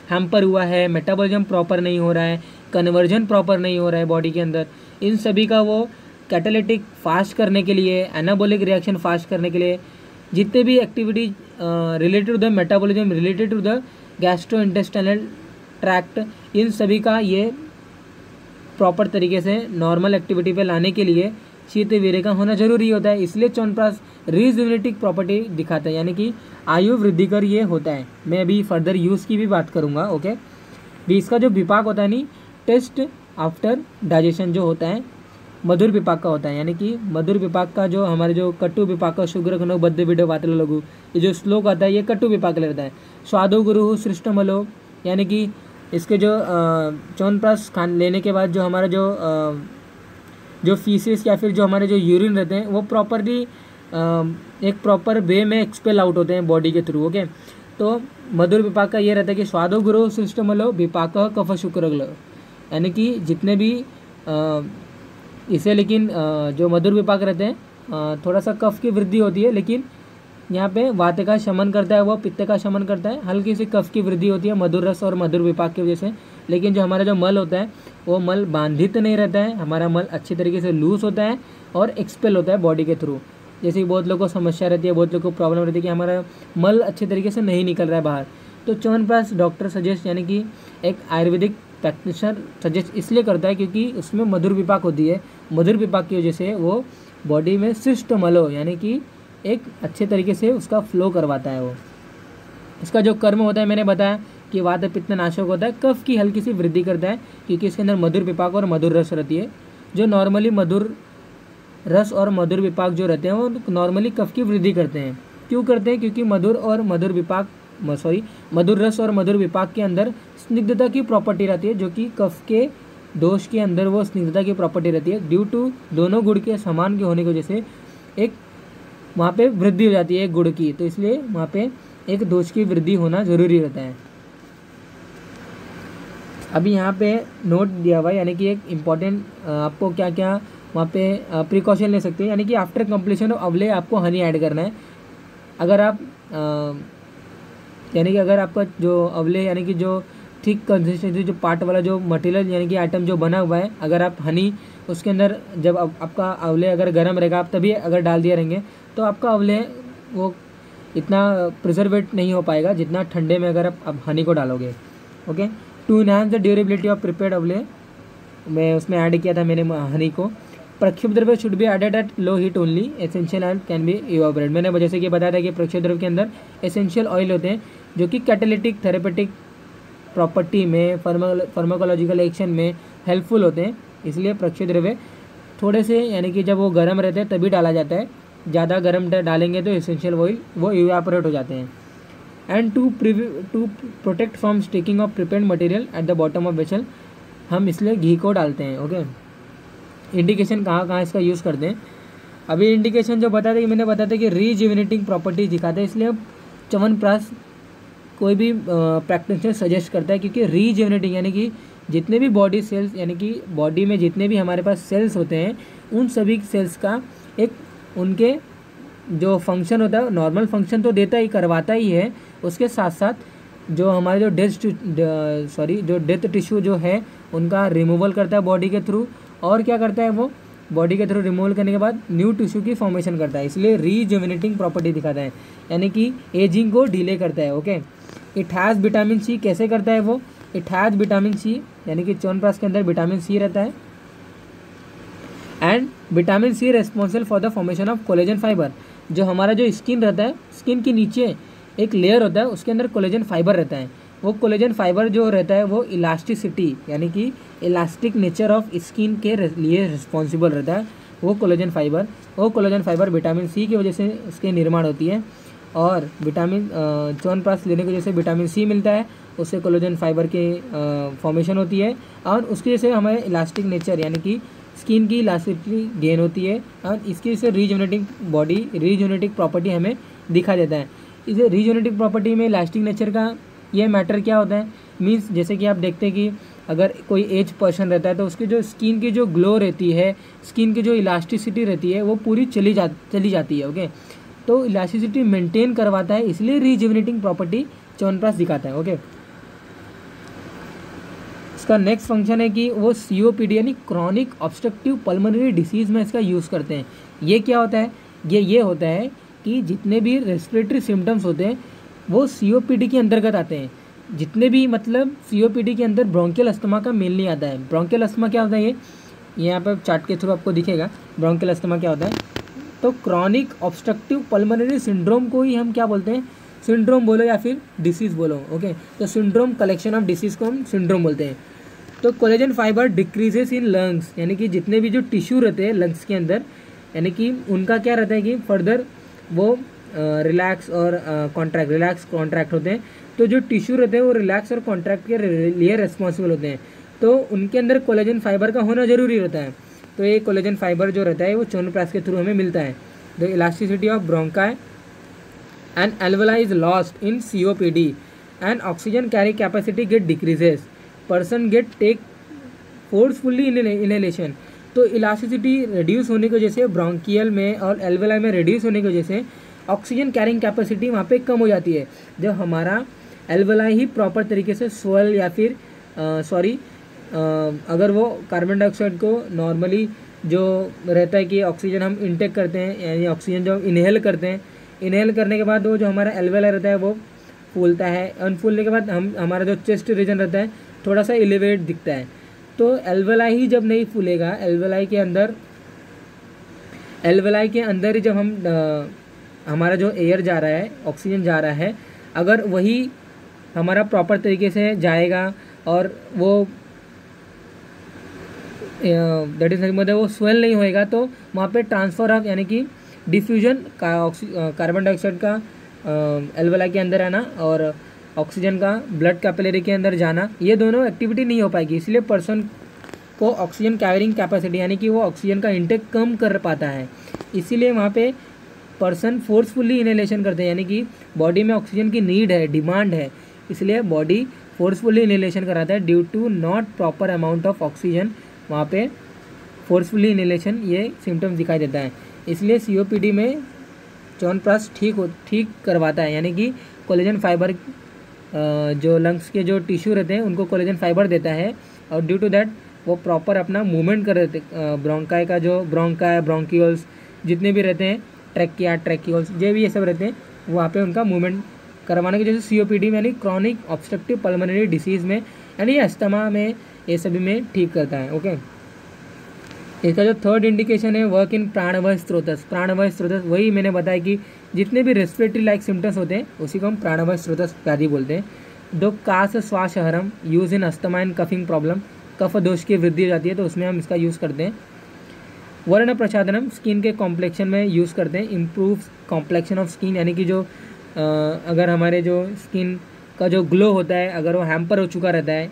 हैम्पर हुआ है मेटाबॉलिज्म प्रॉपर नहीं हो रहा है कन्वर्जन प्रॉपर नहीं हो रहा है बॉडी के अंदर। इन सभी का वो कैटालिटिक फास्ट करने के लिए एनाबोलिक रिएक्शन फास्ट करने के लिए जितने भी activity related to the metabolism related to the gastro intestinal tract इन सभी का ये प्रॉपर तरीके से नॉर्मल एक्टिविटी पे लाने के लिए शीत वीर्य का होना ज़रूरी होता है। इसलिए चौनप्रास रीजुनेटिक प्रॉपर्टी दिखाता है, यानी कि आयु वृद्धि कर ये होता है। मैं अभी फर्दर यूज़ की भी बात करूँगा ओके भी इसका जो विपाक होता है नहीं टेस्ट आफ्टर डाइजेशन जो होता है मधुर विपाक का होता है, यानी कि मधुर विपाक का जो हमारे जो कट्टु विपाक शुग्र घनो बद्ध विडो वातल लघु ये जो श्लोक आता है, ये कट्टु विपाक रहता है। स्वादो गुरु सृष्टमलो यानी कि इसके जो चौनप्रास खान लेने के बाद जो हमारा जो जो फीसिस या फिर जो हमारे जो यूरिन रहते हैं, वो प्रॉपरली एक प्रॉपर वे में एक्सपेल आउट होते हैं बॉडी के थ्रू ओके तो मधुर विपाक का ये रहता है कि स्वादो गुरु सृष्टमलो विपाक कफ शुक्र यानी कि जितने भी इसे लेकिन जो मधुर विपाक रहते हैं थोड़ा सा कफ की वृद्धि होती है, लेकिन यहाँ पे वाते का शमन करता है वो, पित्त का शमन करता है, हल्की सी कफ की वृद्धि होती है मधुर रस और मधुर विपाक की वजह से। लेकिन जो हमारा जो मल होता है, वो मल बांधित नहीं रहता है, हमारा मल अच्छी तरीके से लूज होता है और एक्सपेल होता है बॉडी के थ्रू जैसे बहुत लोगों को समस्या रहती है, बहुत लोगों को प्रॉब्लम रहती है कि हमारा मल अच्छे तरीके से नहीं निकल रहा है बाहर। तो च्यवनप्राश डॉक्टर सजेस्ट यानी कि एक आयुर्वेदिक प्रैक्टिशनर सजेस्ट इसलिए करता है क्योंकि उसमें मधुर विपाक होती है। मधुर विपाक की वजह से वो बॉडी में सिस्ट मलो, यानी कि एक अच्छे तरीके से उसका फ्लो करवाता है वो। इसका जो कर्म होता है, मैंने बताया कि वात पित्त नाशक होता है, कफ की हल्की सी वृद्धि करता है, क्योंकि इसके अंदर मधुर विपाक और मधुर रस रहती है। जो नॉर्मली मधुर रस और मधुर विपाक जो रहते हैं, वो नॉर्मली कफ की वृद्धि करते हैं। क्यों करते हैं? क्योंकि मधुर और मधुर विपाक सॉरी मधुर रस और मधुर विपाक के अंदर स्निग्धता की प्रॉपर्टी रहती है, जो कि कफ के दोष के अंदर वो स्निग्धता की प्रॉपर्टी रहती है। ड्यू टू दोनों गुड़ के समान के होने की वजह से एक वहाँ पे वृद्धि हो जाती है एक गुड़ की तो इसलिए वहाँ पे एक दोष की वृद्धि होना ज़रूरी रहता है। अभी यहाँ पे नोट दिया हुआ है, यानी कि एक इंपॉर्टेंट आपको क्या क्या वहाँ पे प्रिकॉशन ले सकते हैं, यानी कि आफ्टर कंप्लीशन ऑफ़ अवले आपको हनी ऐड करना है। अगर आप यानी कि अगर आपका जो अवले यानी कि जो थिक कंसिस्टेंसी जो पार्ट वाला जो मटेरियल यानी कि आइटम जो बना हुआ है अगर आप हनी उसके अंदर जब आपका अवले अगर गर्म रहेगा आप तभी अगर डाल दिए रहेंगे तो आपका अवले वो इतना प्रिजर्वेट नहीं हो पाएगा जितना ठंडे में अगर आप, आप हनी को डालोगे okay to enhance the durability of prepare avaleh मैं उसमें ऐड किया था मैंने हनी को। Prakshep dravya should be added at low heat only essential and can be evaporate मैंने जैसे कि बताया था कि प्रक्षेप द्रव्य के अंदर एसेंशियल ऑयल होते हैं जो कि कैटेलिटिक थेरेपेटिक प्रॉपर्टी में फार्माकोलॉजिकल एक्शन में हेल्पफुल होते हैं, इसलिए प्रक्षेप द्रव्य थोड़े से, यानी कि जब वो गर्म रहते हैं, तभी डाला जाता है। ज़्यादा गर्म डालेंगे तो इसेंशियल ऑयल वो इवेपोरेट हो जाते हैं। And to to protect from sticking of prepared material at the bottom of vessel हम इसलिए घी को डालते हैं ओके इंडिकेशन कहाँ कहाँ इसका यूज़ करते हैं? अभी इंडिकेशन जो बताते कि मैंने बताया कि रीजिविनेटिंग प्रॉपर्टीज़ दिखाते हैं, इसलिए चवन प्रास कोई भी प्रैक्टिस सजेस्ट करता है क्योंकि रीजिविनेटिंग यानी कि जितने भी बॉडी सेल्स यानी कि बॉडी में जितने भी हमारे पास सेल्स होते हैं, उन सभी सेल्स का एक उनके जो फ़ंक्शन होता है नॉर्मल फ़ंक्शन तो देता ही, करवाता ही है। उसके साथ साथ जो हमारे जो डेथ सॉरी जो डेथ टिश्यू जो है, उनका रिमूवल करता है बॉडी के थ्रू और क्या करता है वो? बॉडी के थ्रू रिमूवल करने के बाद न्यू टिश्यू की फॉर्मेशन करता है। इसलिए रीजुमिनेटिंग प्रॉपर्टी दिखाता है। यानी कि एजिंग को डिले करता है okay it has vitamin C कैसे करता है वो? इट हैज़ विटामिन सी, यानी कि च्यवनप्राश के अंदर विटामिन सी रहता है। And vitamin C responsible for the formation of collagen fibre जो हमारा जो स्किन रहता है स्किन के नीचे एक लेयर होता है, उसके अंदर कोलेजन फाइबर रहता है। वो कोलेजन फाइबर जो रहता है, वो इलास्टिसिटी यानी कि इलास्टिक नेचर ऑफ़ स्किन के लिए रिस्पॉन्सिबल रहता है। वो कोलेजन फाइबर वो कोलेजन फाइबर विटामिन सी की वजह से उसके निर्माण होती है। और विटामिन च्यवनप्राश लेने की वजह से विटामिन सी मिलता है, उससे कोलोजन फाइबर की फॉर्मेशन होती है और उसकी वजह से हमें इलास्टिक नेचर यानी कि स्किन की इलास्टिसिटी गेन होती है और इसकी वजह से रीजोनेटिक बॉडी रीजोनेटिक प्रॉपर्टी हमें दिखा देता है। इसे रीजोनेटिक प्रॉपर्टी में इलास्टिक नेचर का ये मैटर क्या होता है? मीन्स जैसे कि आप देखते हैं कि अगर कोई एज पर्सन रहता है तो उसकी जो स्किन की जो ग्लो रहती है स्किन की जो इलास्टिसिटी रहती है, वो पूरी चली जा, चली जाती है ओके तो इलास्टिसिटी मेंटेन करवाता है, इसलिए रीजुविनेटिंग प्रॉपर्टी च्यवनप्राश दिखाता है ओके इसका नेक्स्ट फ़ंक्शन है कि वो सी ओ पी डी यानी क्रॉनिक ऑब्स्ट्रक्टिव पल्मोनरी डिसीज़ में इसका यूज़ करते हैं। ये क्या होता है? ये ये होता है कि जितने भी रेस्पिरेटरी सिम्टम्स होते हैं, वो सी ओ पी डी के अंतर्गत आते हैं। जितने भी मतलब सी ओ पी डी के अंदर ब्रोंकियल अस्थमा का मेल नहीं आता है। ब्रोंकियल अस्थमा क्या होता है ये? यहाँ पर चार्ट के थ्रू आपको दिखेगा। ब्रोंकियल अस्थमा क्या होता है? तो क्रॉनिक ऑब्स्ट्रक्टिव पल्मोनरी सिंड्रोम को ही हम क्या बोलते हैं? सिंड्रोम बोलो या फिर डिसीज़ बोलो ओके तो सिंड्रोम कलेक्शन ऑफ़ डिसीज़ को हम सिंड्रोम बोलते हैं। तो collagen fibre decreases in lungs यानी कि जितने भी जो टिश्यू रहते हैं लंग्स के अंदर, यानी कि उनका क्या रहता है कि फर्दर वो रिलैक्स और कॉन्ट्रैक्ट रिलैक्स कॉन्ट्रैक्ट होते हैं। तो जो टिश्यू रहते हैं वो रिलैक्स और कॉन्ट्रैक्ट के लिए रिस्पॉन्सिबल होते हैं। तो उनके अंदर कोलेजन फाइबर का होना ज़रूरी रहता है। तो ये कोलेजन फाइबर जो रहता है, वो चोनोप्लास्ट के थ्रू हमें मिलता है। The elasticity of bronchi and alveoli is lost in C O P D and oxygen carry capacity get decreases person get take forcefully inhalation तो इलास्टिसिटी रिड्यूस होने की वजह से ब्रोंकियल में और एल्वेलाई में रिड्यूस होने की वजह से ऑक्सीजन कैरिंग कैपेसिटी वहाँ पे कम हो जाती है। जब हमारा एल्वेलाई ही प्रॉपर तरीके से सोयल या फिर सॉरी अगर वो कार्बन डाइऑक्साइड को नॉर्मली जो रहता है कि ऑक्सीजन हम इंटेक करते हैं यानी ऑक्सीजन जो इनहेल करते हैं इनहेल करने के बाद वो जो हमारा एल्वेला रहता है वो फूलता है। अनफूलने के बाद हम हमारा जो चेस्ट रीजन रहता है थोड़ा सा एलिवेट दिखता है। तो एल्वेलाई ही जब नहीं फूलेगा एल्वेलाई के अंदर एल्वेलाई के अंदर ही जब हम आ, हमारा जो एयर जा रहा है ऑक्सीजन जा रहा है अगर वही हमारा प्रॉपर तरीके से जाएगा और वो दैट इज़ मध्ये वो स्वेल नहीं होएगा तो वहाँ पे ट्रांसफ़र ऑफ़ यानी कि डिफ्यूजन का कार्बन डाइऑक्साइड का एल्वेला के अंदर आना और ऑक्सीजन का ब्लड कैपिलरी के अंदर जाना, ये दोनों एक्टिविटी नहीं हो पाएगी। इसलिए पर्सन को ऑक्सीजन कैरिंग कैपेसिटी यानी कि वो ऑक्सीजन का इंटेक कम कर पाता है। इसीलिए वहाँ पे पर्सन फोर्सफुली इनहेलेशन करते हैं, यानी कि बॉडी में ऑक्सीजन की नीड है डिमांड है। इसलिए बॉडी फोर्सफुली इनहेलेशन कराता है due to not proper amount of oxygen वहाँ पे फोर्सफुली इनहेलेशन ये सिम्टम्स दिखाई देता है। इसलिए सीओपीडी में च्यवनप्राश ठीक हो, ठीक करवाता है। यानी कि कोलेजन फाइबर जो लंग्स के जो टिश्यू रहते हैं, उनको कोलेजन फाइबर देता है और ड्यू टू दैट वो प्रॉपर अपना मूवमेंट कर देते ब्रोंकाई का जो ब्रोंका ब्रोंकियल्स जितने भी रहते हैं ट्रैकिया ट्रैकियल्स जो भी ये सब रहते हैं, वहाँ पे उनका मूवमेंट करवाने की जैसे सी ओ पी में, यानी क्रॉनिक ऑब्स्ट्रक्टिव पल्मोनरी डिसीज़ में, यानी अस्थमा में ये सभी में ठीक करता है ओके इसका जो थर्ड इंडिकेशन है वर्क इन प्राणवय स्रोतस। प्राणवय स्रोतस, वही मैंने बताया कि जितने भी रेस्पिरेटरी लाइक सिम्टम्स होते हैं, उसी को हम प्राणवय स्रोतस व्याधि बोलते हैं। दो कास श्वासहरम use in asthma and coughing problem कफ दोष की वृद्धि हो जाती है तो उसमें हम इसका यूज़ करते हैं। वर्ण प्रसाधनम स्किन के कॉम्प्लेक्शन में यूज़ करते हैं इम्प्रूव कॉम्प्लेक्शन ऑफ़ स्किन यानी कि जो अगर हमारे जो स्किन का जो ग्लो होता है, अगर वो हैम्पर हो चुका रहता है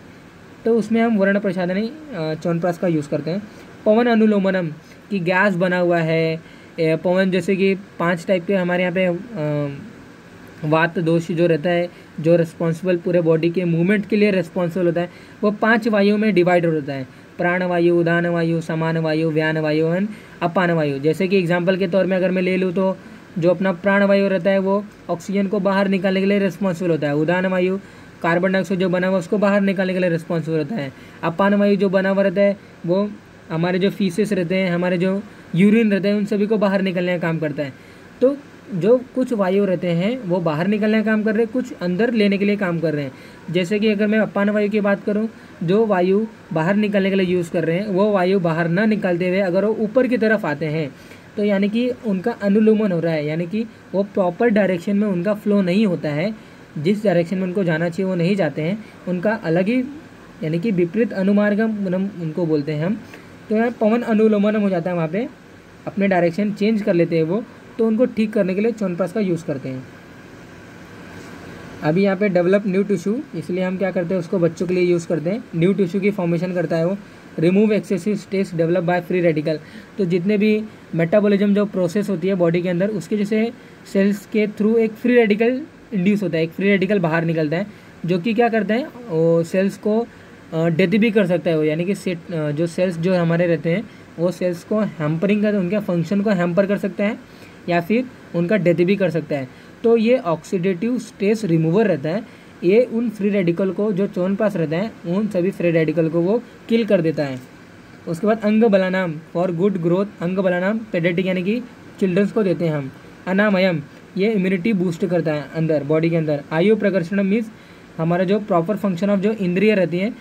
तो उसमें हम वर्ण प्रसाधनी चौनप्राश का यूज़ करते हैं। पवन अनुलोमनम की गैस बना हुआ है। पवन जैसे कि पाँच टाइप के हमारे यहाँ पे वात दोष जो रहता है, जो रिस्पॉन्सिबल पूरे बॉडी के मूवमेंट के लिए रिस्पॉन्सिबल होता है, वो पाँच वायु में डिवाइड होता है। प्राणवायु उदान वायु, समान वायु, व्यान वायु एंड अपान वायु। जैसे कि एग्ज़ाम्पल के तौर में अगर मैं ले लूँ तो जो अपना प्राणवायु रहता है, वो ऑक्सीजन को बाहर निकालने के लिए रिस्पॉन्सिबल होता है। उदान वायु कार्बन डाइऑक्साइड जो बना हुआ उसको बाहर निकालने के लिए रिस्पॉन्सिबल होता है। अपान वायु जो बना हुआ रहता है, वो हमारे जो फीसेस रहते हैं, हमारे जो यूरिन रहते हैं, उन सभी को बाहर निकलने का काम करता है। तो जो कुछ वायु रहते हैं, वो बाहर निकलने का काम कर रहे हैं, कुछ अंदर लेने के लिए काम कर रहे हैं। जैसे कि अगर मैं अपान वायु की बात करूँ, जो वायु बाहर निकलने के लिए यूज़ कर रहे हैं, वो वायु बाहर ना निकलते हुए अगर वो ऊपर की तरफ़ आते हैं तो यानी कि उनका अनुलोमन हो रहा है, यानी कि वो प्रॉपर डायरेक्शन में उनका फ्लो नहीं होता है जिस डायरेक्शन में उनको जाना चाहिए, वो नहीं जाते हैं। उनका अलग ही, यानी कि विपरीत अनुमार्गम उनको बोलते हैं हम। तो यहाँ पवन अनुलोमनम हो जाता है वहाँ पे। अपने डायरेक्शन चेंज कर लेते हैं वो तो उनको ठीक करने के लिए चौनप्रास का यूज़ करते हैं। अभी यहाँ पे डेवलप न्यू टिश्यू इसलिए हम क्या करते हैं, उसको बच्चों के लिए यूज़ करते हैं। न्यू टिश्यू की फॉर्मेशन करता है वो। Remove excessive stress develop by free radical तो जितने भी मेटाबॉलिज्म जो प्रोसेस होती है बॉडी के अंदर, उसके जैसे सेल्स के थ्रू एक फ्री रेडिकल इंड्यूस होता है, एक फ्री रेडिकल बाहर निकलता है, जो कि क्या करता है, वो सेल्स को डेथ भी कर सकता है वो, यानी कि जो सेल्स जो हमारे रहते हैं, वो सेल्स को हैम्परिंग कर, उनके फ़ंक्शन को हैम्पर कर सकता है, या फिर उनका डेथ भी कर सकता है। तो ये ऑक्सीडेटिव स्ट्रेस रिमूवर रहता है, ये उन फ्री रेडिकल को, जो चौन पास रहता है, उन सभी फ्री रेडिकल को वो किल कर देता है। उसके बाद अंग बलानाम फॉर गुड ग्रोथ अंग बलानाम पेडेटिक यानी कि चिल्ड्रंस को देते हैं हम, अनामयम। ये इम्यूनिटी बूस्ट करता है अंदर बॉडी के अंदर। आयु प्रकर्षण मीन्स हमारा जो प्रॉपर फ़ंक्शन ऑफ़ जो इंद्रिय रहती है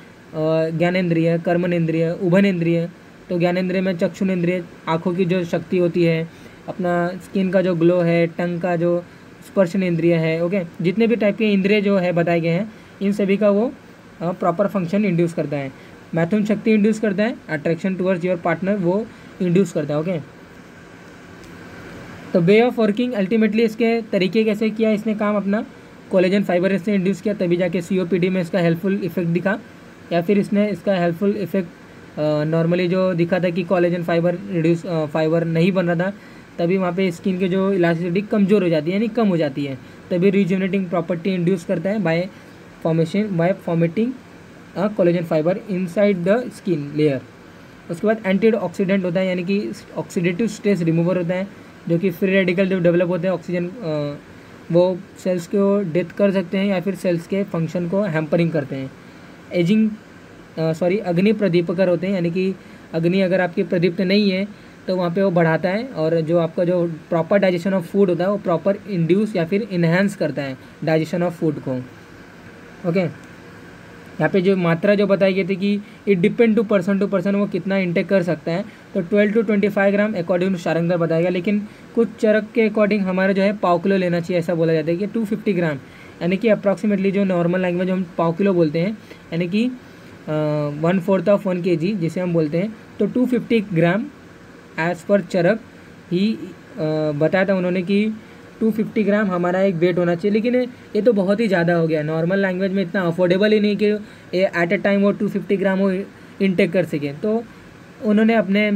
ज्ञानेंद्रिय कर्मनेन्द्रिय उभनेन्द्रिय तो ज्ञानेन्द्रिय में चक्षुनेन्द्रिय, आँखों की जो शक्ति होती है, अपना स्किन का जो ग्लो है, टंग का जो स्पर्शन इंद्रिय है ओके जितने भी टाइप के इंद्रिय जो है, बताए गए हैं, इन सभी का वो प्रॉपर फ़ंक्शन इंड्यूस करता है। मैथुन शक्ति इंड्यूस करता है अट्रैक्शन टुवर्ड्स योर पार्टनर वो इंड्यूस करता है ओके तो वे ऑफ़ वर्किंग अल्टीमेटली इसके तरीके कैसे किया इसने काम अपना? कोलेजन फाइबर इसने इंड्यूस किया, तभी जाके COPD में इसका हेल्पफुल इफ़ेक्ट दिखा। या फिर इसने इसका हेल्पफुल इफ़ेक्ट नॉर्मली जो दिखा था कि कॉलेजन फाइबर रिड्यूस फाइबर नहीं बन रहा था, तभी वहाँ पे स्किन के जो इलास्टिसिटी कमज़ोर हो जाती है, यानी कम हो जाती है, तभी रिजुनेटिंग प्रॉपर्टी इंड्यूस करता है by formation by formatting collagen fibre inside the skin layer उसके बाद एंटी ऑक्सीडेंट होता है, यानी कि ऑक्सीडेटिव स्ट्रेस रिमूवर होता है। जो कि फ्री रेडिकल जो डेवलप होते हैं ऑक्सीजन वो सेल्स को डेथ कर सकते हैं या फिर सेल्स के फ़ंक्शन को हैम्परिंग करते हैं। एजिंग सॉरी अग्नि प्रदीपकर होते हैं, यानी कि अग्नि अगर आपकी प्रदीप्त नहीं है तो वहाँ पे वो बढ़ाता है और जो आपका जो प्रॉपर डाइजेशन ऑफ़ फ़ूड होता है, वो प्रॉपर इंड्यूस या फिर इन्हेंस करता है डाइजेशन ऑफ़ फ़ूड को। ओके यहाँ पे जो मात्रा जो बताई गई थी कि it depend to person to person वो कितना इंटेक कर सकता है तो twelve to twenty five gram according to Sharangdhar बताएगा, लेकिन कुछ चरक के अकॉर्डिंग हमारा जो है पाव किलो लेना चाहिए, ऐसा बोला जाता है कि टू फिफ्टी ग्राम यानी कि अप्रॉक्सीमेटली जो नॉर्मल लैंग्वेज हम पाव किलो बोलते हैं, यानी कि वन फोर्थ ऑफ़ वन के जी जिसे हम बोलते हैं तो to fifty gram as per चरक ही बताया था उन्होंने कि 250 ग्राम हमारा एक वेट होना चाहिए। लेकिन ये तो बहुत ही ज़्यादा हो गया। नॉर्मल लैंग्वेज में इतना अफोर्डेबल ही नहीं कि एट अ टाइम वो 250 ग्राम वो इनटेक कर सकें। तो उन्होंने अपने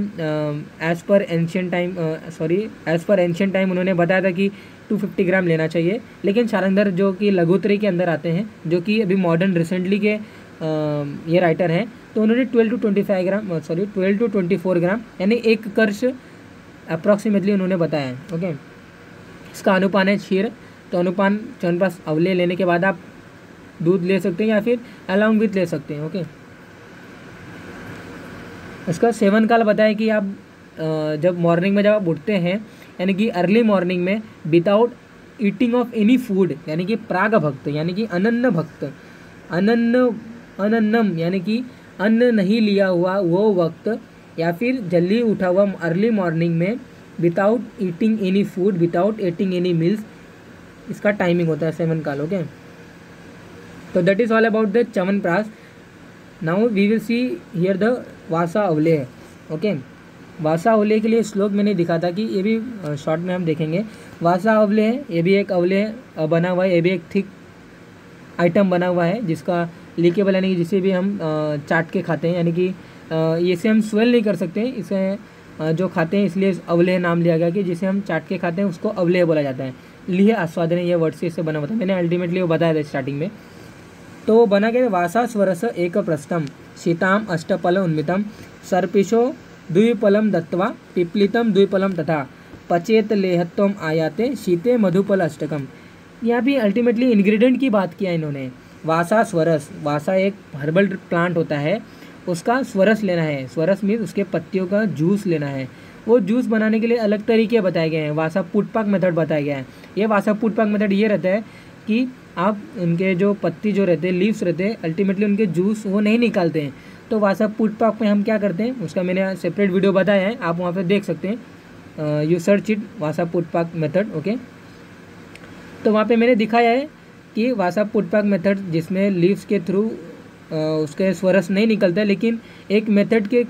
as per ancient time sorry as per ancient time उन्होंने बताया था कि 250 ग्राम लेना चाहिए। लेकिन शारंदर, जो कि लघुत्री के अंदर आते हैं, जो कि अभी मॉडर्न रिसेंटली के ये राइटर हैं तो उन्होंने twelve to twenty five gram sorry twelve to twenty four gram यानी एक कर्श अप्रॉक्सीमेटली उन्होंने बताया ओके इसका अनुपान है क्षीर। तो अनुपान चौनपास अवले लेने के बाद आप दूध ले सकते हैं या फिर अलॉन्ग विथ ले सकते हैं, ओके? इसका सेवन काल बताया कि आप जब मॉर्निंग में जब आप उठते हैं, यानी कि अर्ली मॉर्निंग में without eating of any food यानी कि प्राग भक्त, यानी कि अनन्न भक्त, अनन्न, अनन्नम, यानी कि अन्न नहीं लिया हुआ वो वक्त, या फिर जल्दी उठा हुआ अर्ली मॉर्निंग में without eating any food without eating any meals इसका टाइमिंग होता है सेवन काल ओके तो that is all about the Chyawanprash now we will see here the Vasa अवले okay वासा अवले के लिए श्लोक मैंने दिखा था कि ये भी शॉर्ट में हम देखेंगे। वासा अवले है, ये भी एक अवले बना हुआ है, ये भी एक थिक आइटम बना हुआ है, जिसका लीकेबल यानी कि जिसे भी हम चाट के खाते हैं, यानी कि इसे हम स्वेल नहीं कर सकते, इसे जो खाते हैं, इसलिए अवलेह नाम लिया गया कि जिसे हम चाट के खाते हैं, उसको अवलेह बोला जाता है। लिए आस्वादन, ये वर्ड से इससे बना हुआ था। मैंने अल्टीमेटली वो बताया था स्टार्टिंग में। तो वो बना गया वासा स्वरस एक प्रस्थम शीताम अष्टपल उन्मितम, सर्पिशो द्विपलम दत्वा पिपलितम द्विपलम तथा, पचेत लेहत्वम आयाते, शीते मधुपल अष्टकम। यहाँ भी अल्टीमेटली इंग्रेडिएंट की बात किया इन्होंने। वासा स्वरस वासा एक हर्बल प्लांट होता है। उसका स्वरस लेना है। स्वरस मीन्स उसके पत्तियों का जूस लेना है। वो जूस बनाने के लिए अलग तरीके बताए गए हैं। वासा पुटपाक मेथड बताया गया है। ये वासा पुटपाक मेथड ये रहता है कि आप उनके जो पत्ती जो रहते हैं लीव्स रहते हैं अल्टीमेटली उनके जूस वो नहीं निकालते हैं। तो वासा पुटपाक में हम क्या करते हैं? उसका मैंने सेपरेट वीडियो बताया है। आप वहाँ पर देख सकते हैं। You search it Vasa पुटपाक method okay तो वहाँ पर मैंने दिखाया है कि वासा पुटपाक मेथड जिसमें लीव्स के थ्रू उसके स्वरस नहीं निकलता है लेकिन एक मेथड के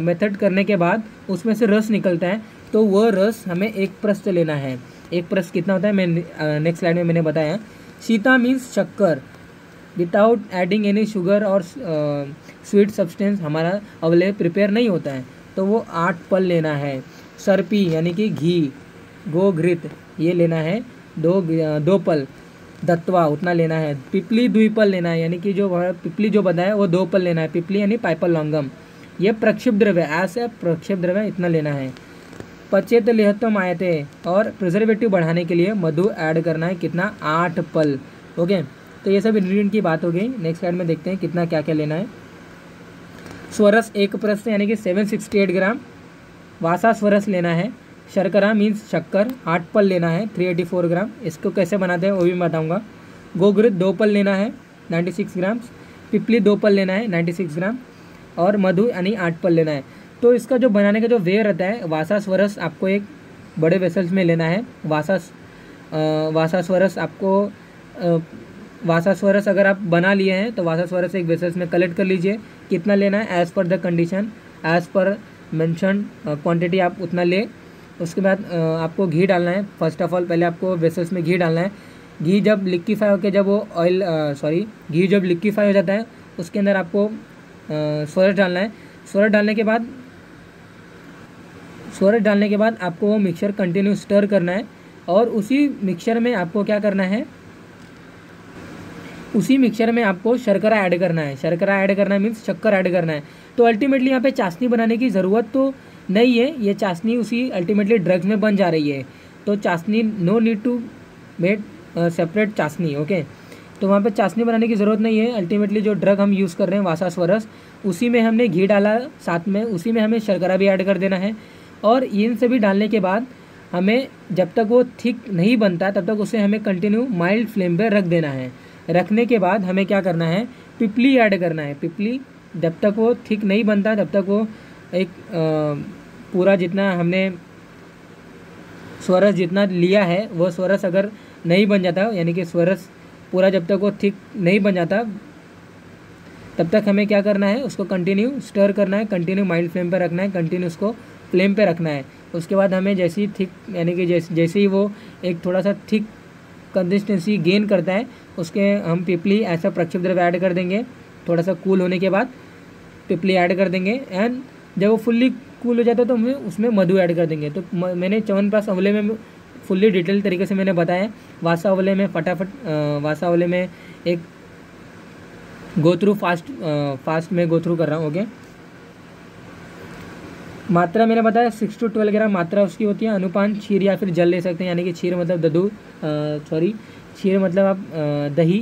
मेथड करने के बाद उसमें से रस निकलता है। तो वह रस हमें एक प्रस्त लेना है। एक प्रस्त कितना होता है? मैं नेक्स्ट स्लाइड में मैंने बताया। सीता मीन्स शक्कर। विदाउट एडिंग एनी शुगर और स्वीट सब्सटेंस हमारा अवले प्रिपेयर नहीं होता है। तो वो आठ पल लेना है। सरपी, यानी कि घी गो घृत ये लेना है। दो दो पल। दत्वा उतना लेना है। पिपली द्विपल लेना है, यानी कि जो पिपली जो बताया वो दो पल लेना है। पिपली यानी पाइपल लॉन्गम। ये प्रक्षिप्त द्रव्य ऐसे प्रक्षिप्त द्रव्य, इतना लेना है। पचेत लेहत्वम आयते और प्रिजर्वेटिव बढ़ाने के लिए मधु ऐड करना है, कितना? आठ पल। ओके? तो ये सब इंग्रीडियंट की बात हो गई। नेक्स्ट स्लाइड में देखते हैं कितना क्या क्या लेना है। स्वरस एक प्रश्न, यानी कि सेवन सिक्सटी एट ग्राम। वासा स्वरस लेना है। शर्करा मीन्स शक्कर आठ पल लेना है थ्री एटी फोर ग्राम। इसको कैसे बनाते हैं वो भी मैं बताऊँगा। गोघृत दो पल लेना है नाइन्टी सिक्स ग्राम पिपली दो पल लेना है नाइन्टी सिक्स ग्राम। और मधु, यानी आठ पल लेना है। तो इसका जो बनाने का जो वे रहता है वासा स्वरस आपको एक बड़े वेसल्स में लेना है। वासा वासा स्वरस आपको वासा स्वरस अगर आप बना लिए हैं तो वासा स्वरस एक वेसल्स में कलेक्ट कर लीजिए। कितना लेना है as per the condition as per mention quantity आप उतना ले। उसके बाद आपको घी डालना है। फ़र्स्ट ऑफ़ ऑल पहले आपको वेसल्स में घी डालना है। घी जब लिक्कीफाई होकर जब वो ऑयल सॉरी घी जब लिक्कीफाई हो जाता है, उसके अंदर आपको स्वरस डालना है। स्वरस डालने के बाद स्वरस डालने के बाद आपको वो मिक्सर कंटिन्यू स्टर करना है। और उसी मिक्सर में आपको क्या करना है? उसी मिक्सर में आपको शर्करा ऐड करना है। शर्करा ऐड करना है मीन्स शक्कर ऐड करना है। तो अल्टीमेटली यहाँ पे चाशनी बनाने की ज़रूरत तो नहीं है, ये चाशनी उसी अल्टीमेटली ड्रग्स में बन जा रही है। तो चाशनी no need to made separate chashni okay तो वहाँ पे चाशनी बनाने की ज़रूरत नहीं है। अल्टीमेटली जो ड्रग हम यूज़ कर रहे हैं, वासा स्वरस, उसी में हमने घी डाला साथ में, उसी में हमें शर्करा भी ऐड कर देना है। और इन सभी डालने के बाद हमें जब तक वो थिक नहीं बनता, तब तक उसे हमें कंटिन्यू माइल्ड फ्लेम पर रख देना है। रखने के बाद हमें क्या करना है? पिपली ऐड करना है। पिपली जब तक वो थिक नहीं बनता, तब तक वो एक पूरा जितना हमने स्वरस जितना लिया है वो स्वरस अगर नहीं बन जाता, यानी कि स्वरस पूरा जब तक वो थिक नहीं बन जाता, तब तक हमें क्या करना है, उसको कंटिन्यू स्टर करना है कंटिन्यू माइल्ड फ्लेम पर रखना है कंटिन्यू उसको फ्लेम पे रखना है। उसके बाद हमें जैसी थिक यानी कि जैसे जैसे ही वो एक थोड़ा सा थिक कंसिस्टेंसी गेन करता है, उसके हम पिपली ऐसा प्रक्षिप्त द्रव्य ऐड कर देंगे, थोड़ा सा कूल होने के बाद पिपली ऐड कर देंगे एंड जब वो फुल्ली कूल हो जाता है तो हम उसमें मधु ऐड कर देंगे। तो मैंने चवन प्रास अवले में फुल्ली डिटेल तरीके से मैंने बताया वासा अवले में फटाफट वासा अवले में एक गो थ्रू फास्ट फास्ट में गो थ्रू कर रहा हूँ ओके मात्रा मैंने बताया सिक्स टू ट्वेल्व ग्राम मात्रा उसकी होती है। अनुपान छीर या फिर जल ले सकते हैं, यानी कि छीर मतलब ददू सॉरी छीर मतलब आप दही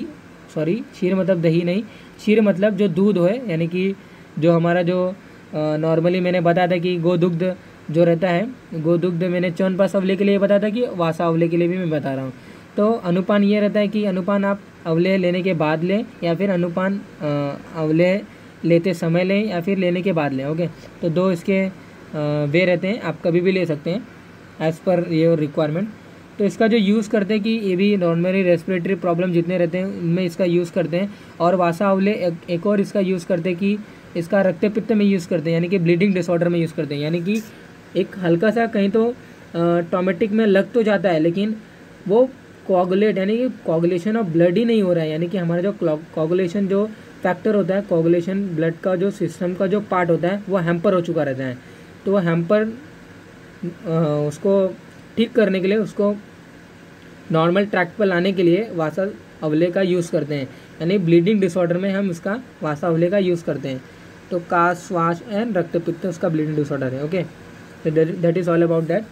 सॉरी छीर मतलब दही नहीं छीर मतलब जो दूध हो, यानी कि जो हमारा जो नॉर्मली मैंने बताया था कि गोदुग्ध जो रहता है, गोदुग्ध मैंने चौनपास अवले के लिए बताया था कि वासा अवले के लिए भी मैं बता रहा हूँ। तो अनुपान ये रहता है कि अनुपान आप अवले लेने के बाद लें या फिर अनुपान अवले लेते समय लें या फिर लेने के बाद लें ओके तो दो इसके वे रहते हैं, आप कभी भी ले सकते हैं एज़ पर ये रिक्वायरमेंट तो इसका जो यूज़ करते हैं कि ये भी नॉर्मली रेस्पिरेटरी प्रॉब्लम जितने रहते हैं, उनमें इसका यूज़ करते हैं। और वासा अवले, एक और इसका यूज़ करते हैं कि इसका रक्त पित्त में यूज़ करते हैं, यानी कि ब्लीडिंग डिसऑर्डर में यूज़ करते हैं, यानी कि एक हल्का सा कहीं तो टोमेटिक में लग तो जाता है, लेकिन वो कोगुलेट यानी कि कोगुलेशन ऑफ़ ब्लड ही नहीं हो रहा है, यानी कि हमारा जो कोगुलेशन जो फैक्टर होता है कोगुलेशन ब्लड का जो सिस्टम का जो पार्ट होता है, वो हैम्पर हो चुका रहता है। तो वो हैम्पर उसको ठीक करने के लिए, उसको नॉर्मल ट्रैक पर लाने के लिए वासा, अवले का यूज़ करते हैं। यानी ब्लीडिंग डिसऑर्डर में हम इसका वासा, अवले का यूज़ करते हैं। तो का श्वास एंड रक्त पित्त, उसका ब्लीडिंग डिसऑर्डर है okay that is all about that